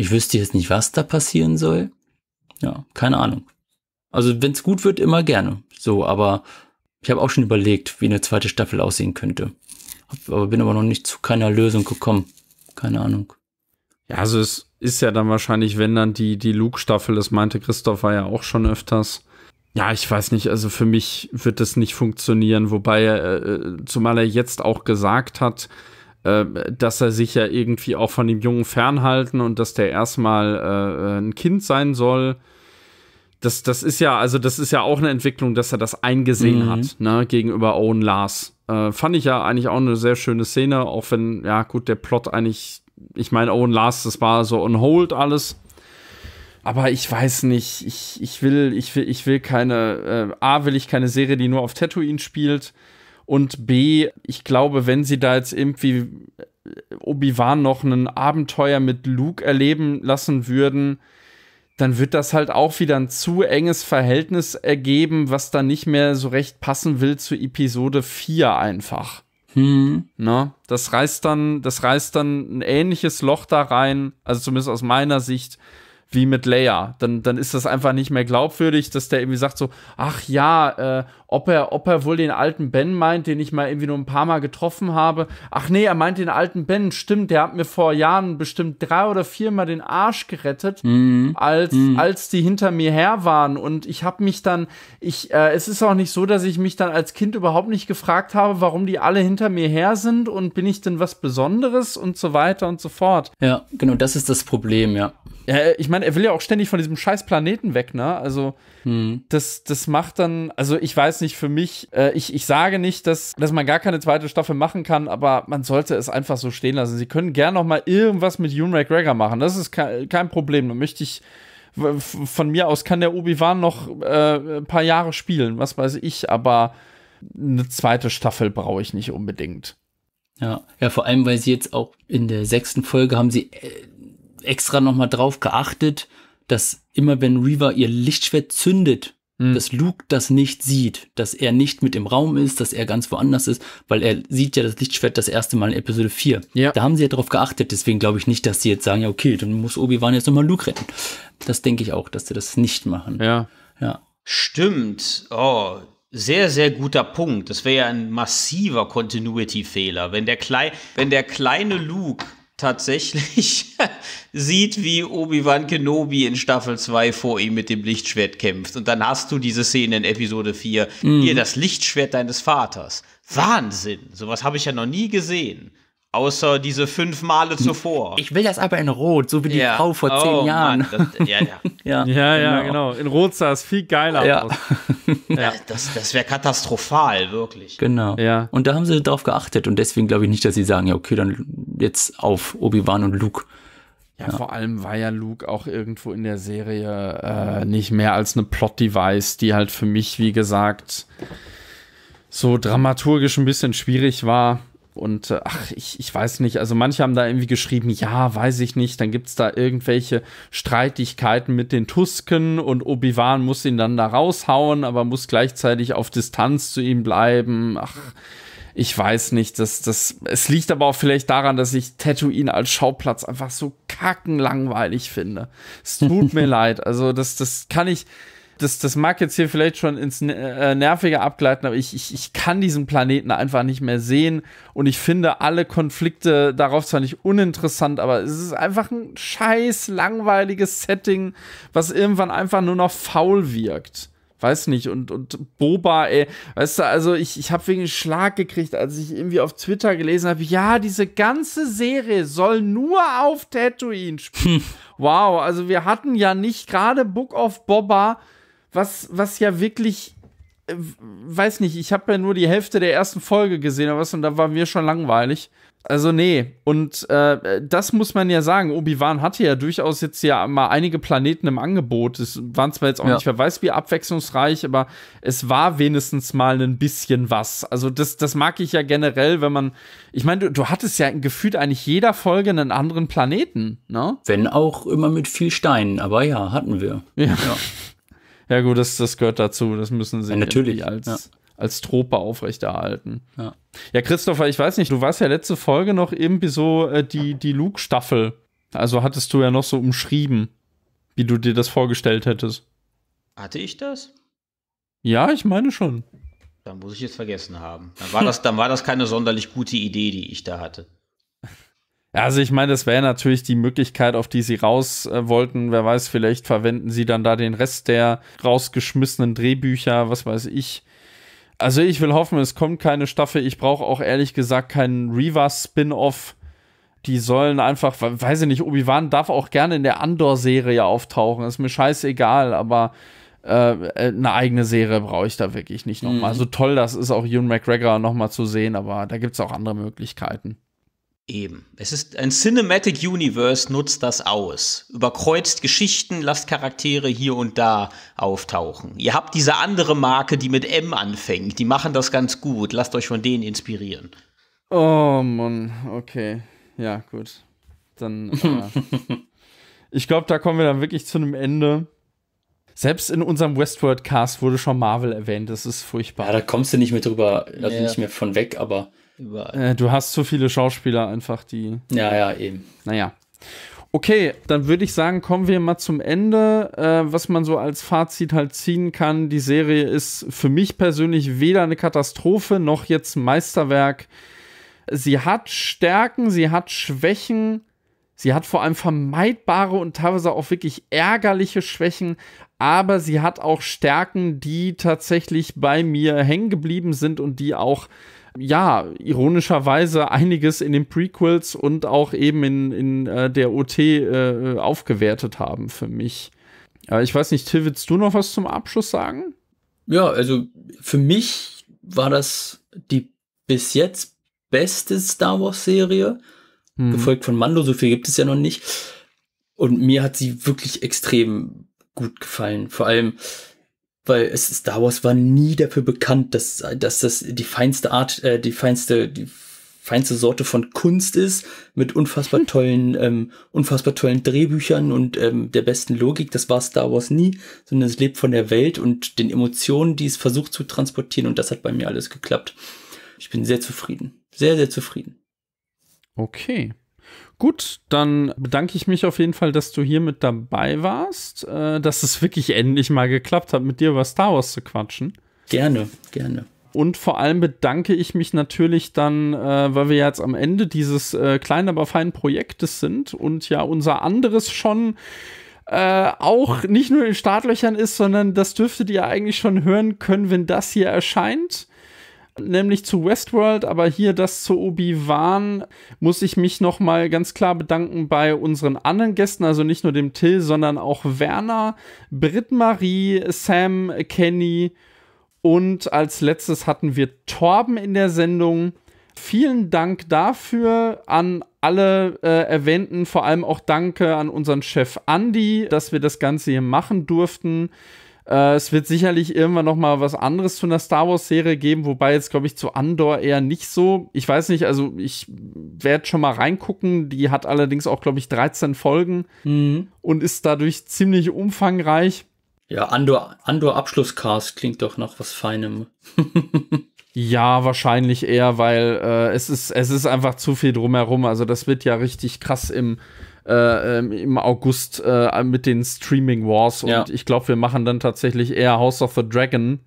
ich wüsste jetzt nicht, was da passieren soll. Ja, keine Ahnung. Also, wenn es gut wird, immer gerne. So, aber ich habe auch schon überlegt, wie eine zweite Staffel aussehen könnte. Aber bin aber noch nicht zu keiner Lösung gekommen. Keine Ahnung. Ja, also es ist ja dann wahrscheinlich, wenn dann die, die Luke-Staffel, das meinte Christopher ja auch schon öfters. Ja, ich weiß nicht, also für mich wird das nicht funktionieren, wobei er, äh, zumal er jetzt auch gesagt hat, äh, dass er sich ja irgendwie auch von dem Jungen fernhalten und dass der erstmal äh, ein Kind sein soll das, das ist ja, also das ist ja auch eine Entwicklung, dass er das eingesehen mhm. hat, ne, gegenüber Owen Lars. Äh, fand ich ja eigentlich auch eine sehr schöne Szene, auch wenn, ja, gut, der Plot eigentlich, ich meine, Owen Lars, das war so on hold alles. Aber ich weiß nicht, ich, ich will, ich will, ich will keine, äh, A, will ich keine Serie, die nur auf Tatooine spielt. Und B, ich glaube, wenn sie da jetzt irgendwie Obi-Wan noch ein Abenteuer mit Luke erleben lassen würden, dann wird das halt auch wieder ein zu enges Verhältnis ergeben, was dann nicht mehr so recht passen will zu Episode 4 einfach. Hm. Ne? Das reißt dann, das reißt dann ein ähnliches Loch da rein, also zumindest aus meiner Sicht, wie mit Leia. Dann, dann ist das einfach nicht mehr glaubwürdig, dass der irgendwie sagt so, ach ja, äh, ob er, ob er wohl den alten Ben meint, den ich mal irgendwie nur ein paar Mal getroffen habe. Ach nee, er meint den alten Ben, stimmt, der hat mir vor Jahren bestimmt drei oder viermal den Arsch gerettet, mhm. als, mhm. als die hinter mir her waren. Und ich habe mich dann, ich, äh, es ist auch nicht so, dass ich mich dann als Kind überhaupt nicht gefragt habe, warum die alle hinter mir her sind und bin ich denn was Besonderes und so weiter und so fort. Ja, genau, das ist das Problem, ja. Ja, ich meine, er will ja auch ständig von diesem scheiß Planeten weg, ne? Also, hm. das, das macht dann, also ich weiß nicht, für mich, äh, ich, ich sage nicht, dass, dass man gar keine zweite Staffel machen kann, aber man sollte es einfach so stehen lassen. Sie können gerne noch mal irgendwas mit Ewan McGregor machen. Das ist kein, kein Problem. Da möchte ich, von mir aus kann der Obi-Wan noch äh, ein paar Jahre spielen, was weiß ich, aber eine zweite Staffel brauche ich nicht unbedingt. Ja, ja, vor allem, weil sie jetzt auch in der sechsten Folge haben sie äh, extra nochmal drauf geachtet, dass immer wenn Reaver ihr Lichtschwert zündet, hm. dass Luke das nicht sieht, dass er nicht mit im Raum ist, dass er ganz woanders ist, weil er sieht ja das Lichtschwert das erste Mal in Episode 4. Ja. Da haben sie ja drauf geachtet, deswegen glaube ich nicht, dass sie jetzt sagen, ja okay, dann muss Obi-Wan jetzt nochmal Luke retten. Das denke ich auch, dass sie das nicht machen. Ja. Ja. Stimmt. Oh, sehr, sehr guter Punkt. Das wäre ja ein massiver Continuity-Fehler. Wenn der, Klei wenn der kleine Luke tatsächlich sieht, wie Obi-Wan Kenobi in Staffel 2 vor ihm mit dem Lichtschwert kämpft. Und dann hast du diese Szene in Episode 4, mhm. hier das Lichtschwert deines Vaters. Wahnsinn! Sowas habe ich ja noch nie gesehen. Außer diese fünf Male zuvor. Ich will das aber in Rot, so wie die ja. Frau vor oh, zehn Jahren. Mann, das, ja, ja. ja, ja, ja, genau. genau. In Rot sah es viel geiler ja. aus. ja. Das, das wäre katastrophal, wirklich. Genau. Ja. Und da haben sie darauf geachtet. Und deswegen glaube ich nicht, dass sie sagen, ja, okay, dann jetzt auf Obi-Wan und Luke. Ja, ja, vor allem war ja Luke auch irgendwo in der Serie äh, nicht mehr als eine Plot-Device, die halt für mich, wie gesagt, so dramaturgisch ein bisschen schwierig war und äh, ach, ich, ich weiß nicht, also manche haben da irgendwie geschrieben, ja, weiß ich nicht, dann gibt es da irgendwelche Streitigkeiten mit den Tusken und Obi-Wan muss ihn dann da raushauen, aber muss gleichzeitig auf Distanz zu ihm bleiben. Ach, ich weiß nicht, das, das, es liegt aber auch vielleicht daran, dass ich Tatooine als Schauplatz einfach so kackenlangweilig finde. Es tut mir leid, also das, das kann ich, das, das mag jetzt hier vielleicht schon ins äh, Nervige abgleiten, aber ich, ich, ich kann diesen Planeten einfach nicht mehr sehen und ich finde alle Konflikte darauf zwar nicht uninteressant, aber es ist einfach ein scheiß langweiliges Setting, was irgendwann einfach nur noch faul wirkt weiß nicht, und, und Boba, ey, weißt du, also ich, ich habe wegen Schlag gekriegt, als ich irgendwie auf Twitter gelesen habe, ja, diese ganze Serie soll nur auf Tatooine spielen. wow, also wir hatten ja nicht gerade Book of Boba was, was ja wirklich, äh, weiß nicht, ich habe ja nur die Hälfte der ersten Folge gesehen, aber was, und da war mir schon langweilig. Also nee, und äh, das muss man ja sagen, Obi-Wan hatte ja durchaus jetzt ja mal einige Planeten im Angebot. Es waren zwar jetzt auch ja. nicht, wer weiß wie abwechslungsreich, aber es war wenigstens mal ein bisschen was. Also das, das mag ich ja generell, wenn man, ich meine, du, du hattest ja gefühlt eigentlich jeder Folge einen anderen Planeten, ne? Wenn auch immer mit viel Steinen, aber ja, hatten wir. ja. ja. Ja, gut, das, das gehört dazu. Das müssen sie ja, natürlich als, ja. als Trope aufrechterhalten. Ja. ja, Christopher, ich weiß nicht, du warst ja letzte Folge noch irgendwie so äh, die, die Luke-Staffel. Also hattest du ja noch so umschrieben, wie du dir das vorgestellt hättest. Hatte ich das? Ja, ich meine schon. Dann muss ich es vergessen haben. Dann war das, dann war das keine sonderlich gute Idee, die ich da hatte. Also ich meine, das wäre natürlich die Möglichkeit, auf die sie raus äh, wollten. Wer weiß, vielleicht verwenden sie dann da den Rest der rausgeschmissenen Drehbücher, was weiß ich. Also ich will hoffen, es kommt keine Staffel. Ich brauche auch ehrlich gesagt keinen Reavers-Spin-Off. Die sollen einfach, weiß ich nicht, Obi-Wan darf auch gerne in der Andor-Serie auftauchen. Ist mir scheißegal, aber äh, eine eigene Serie brauche ich da wirklich nicht nochmal. Mhm. So toll das ist, auch Ewan McGregor nochmal zu sehen, aber da gibt es auch andere Möglichkeiten. Eben. Es ist ein Cinematic Universe, nutzt das aus. Überkreuzt Geschichten, lasst Charaktere hier und da auftauchen. Ihr habt diese andere Marke, die mit M anfängt. Die machen das ganz gut. Lasst euch von denen inspirieren. Oh Mann, okay. Ja, gut. Dann. Äh, ich glaube, da kommen wir dann wirklich zu einem Ende. Selbst in unserem Westworld-Cast wurde schon Marvel erwähnt. Das ist furchtbar. Ja, da kommst du nicht mehr drüber, also ja. nicht mehr von weg, aber überall. Äh, du hast zu viele Schauspieler einfach, die. Ja, ja, eben. Naja. Okay, dann würde ich sagen, kommen wir mal zum Ende. Äh, was man so als Fazit halt ziehen kann, die Serie ist für mich persönlich weder eine Katastrophe noch jetzt ein Meisterwerk. Sie hat Stärken, sie hat Schwächen, sie hat vor allem vermeidbare und teilweise auch wirklich ärgerliche Schwächen, aber sie hat auch Stärken, die tatsächlich bei mir hängen geblieben sind und die auch ja, ironischerweise einiges in den Prequels und auch eben in, in äh, der OT äh, aufgewertet haben für mich. Aber ich weiß nicht, Till, willst du noch was zum Abschluss sagen? Ja, also für mich war das die bis jetzt beste Star Wars-Serie, hm. gefolgt von Mando, so viel gibt es ja noch nicht. Und mir hat sie wirklich extrem gut gefallen. Vor allem, weil es Star Wars war nie dafür bekannt, dass, dass das die feinste Art, äh, die feinste, die feinste Sorte von Kunst ist, mit unfassbar hm. tollen, ähm, unfassbar tollen Drehbüchern und ähm, der besten Logik. Das war Star Wars nie, sondern es lebt von der Welt und den Emotionen, die es versucht zu transportieren und das hat bei mir alles geklappt. Ich bin sehr zufrieden. Sehr, sehr zufrieden. Okay. Gut, dann bedanke ich mich auf jeden Fall, dass du hier mit dabei warst, äh, dass es wirklich endlich mal geklappt hat, mit dir über Star Wars zu quatschen. Gerne, gerne. Und vor allem bedanke ich mich natürlich dann, äh, weil wir jetzt am Ende dieses äh, kleinen, aber feinen Projektes sind und ja unser anderes schon äh, auch nicht nur in Startlöchern ist, sondern das dürftet ihr eigentlich schon hören können, wenn das hier erscheint nämlich zu Westworld, aber hier das zu Obi-Wan, muss ich mich noch mal ganz klar bedanken bei unseren anderen Gästen, also nicht nur dem Till, sondern auch Werner, Britt-Marie, Sam, Kenny und als letztes hatten wir Torben in der Sendung. Vielen Dank dafür an alle äh, Erwähnten, vor allem auch Danke an unseren Chef Andy, dass wir das Ganze hier machen durften. Äh, es wird sicherlich irgendwann noch mal was anderes zu einer Star Wars Serie geben, wobei jetzt glaube ich zu Andor eher nicht so. Ich weiß nicht, also ich werde schon mal reingucken. Die hat allerdings auch glaube ich 13 Folgen mhm. und ist dadurch ziemlich umfangreich. Ja, Andor, Andor Abschlusscast klingt doch nach was Feinem. ja, wahrscheinlich eher, weil äh, es ist es ist einfach zu viel drumherum. Also das wird ja richtig krass im äh, ähm, im August äh, mit den Streaming Wars. Und ja. ich glaube, wir machen dann tatsächlich eher House of the Dragon.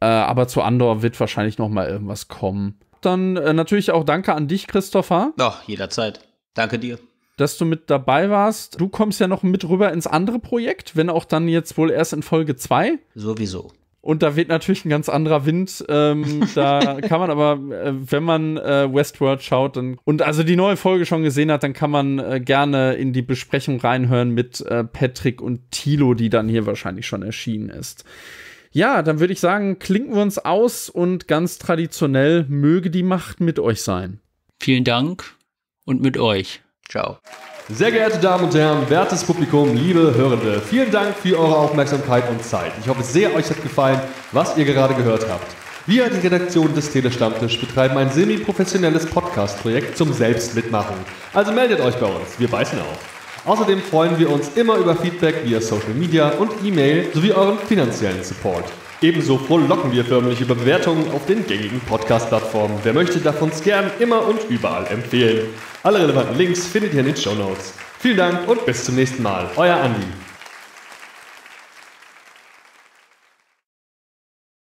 Äh, aber zu Andor wird wahrscheinlich noch mal irgendwas kommen. Dann äh, natürlich auch danke an dich, Christopher. Doch, jederzeit. Danke dir. Dass du mit dabei warst. Du kommst ja noch mit rüber ins andere Projekt, wenn auch dann jetzt wohl erst in Folge 2. Sowieso. Und da weht natürlich ein ganz anderer Wind. Ähm, da kann man aber, äh, wenn man äh, Westworld schaut dann, und also die neue Folge schon gesehen hat, dann kann man äh, gerne in die Besprechung reinhören mit äh, Patrick und Tilo, die dann hier wahrscheinlich schon erschienen ist. Ja, dann würde ich sagen, klinken wir uns aus und ganz traditionell möge die Macht mit euch sein. Vielen Dank und mit euch. Ciao. Sehr geehrte Damen und Herren, wertes Publikum, liebe Hörende, vielen Dank für eure Aufmerksamkeit und Zeit. Ich hoffe sehr, euch hat gefallen, was ihr gerade gehört habt. Wir, die Redaktion des Telestammtisch, betreiben ein semi-professionelles Podcast-Projekt zum Selbstmitmachen. Also meldet euch bei uns, wir beißen auf. Außerdem freuen wir uns immer über Feedback via Social Media und E-Mail sowie euren finanziellen Support. Ebenso frohlocken wir förmlich über Bewertungen auf den gängigen Podcast-Plattformen. Wer möchte, darf uns gern immer und überall empfehlen. Alle relevanten Links findet ihr in den Show Notes. Vielen Dank und bis zum nächsten Mal. Euer Andi.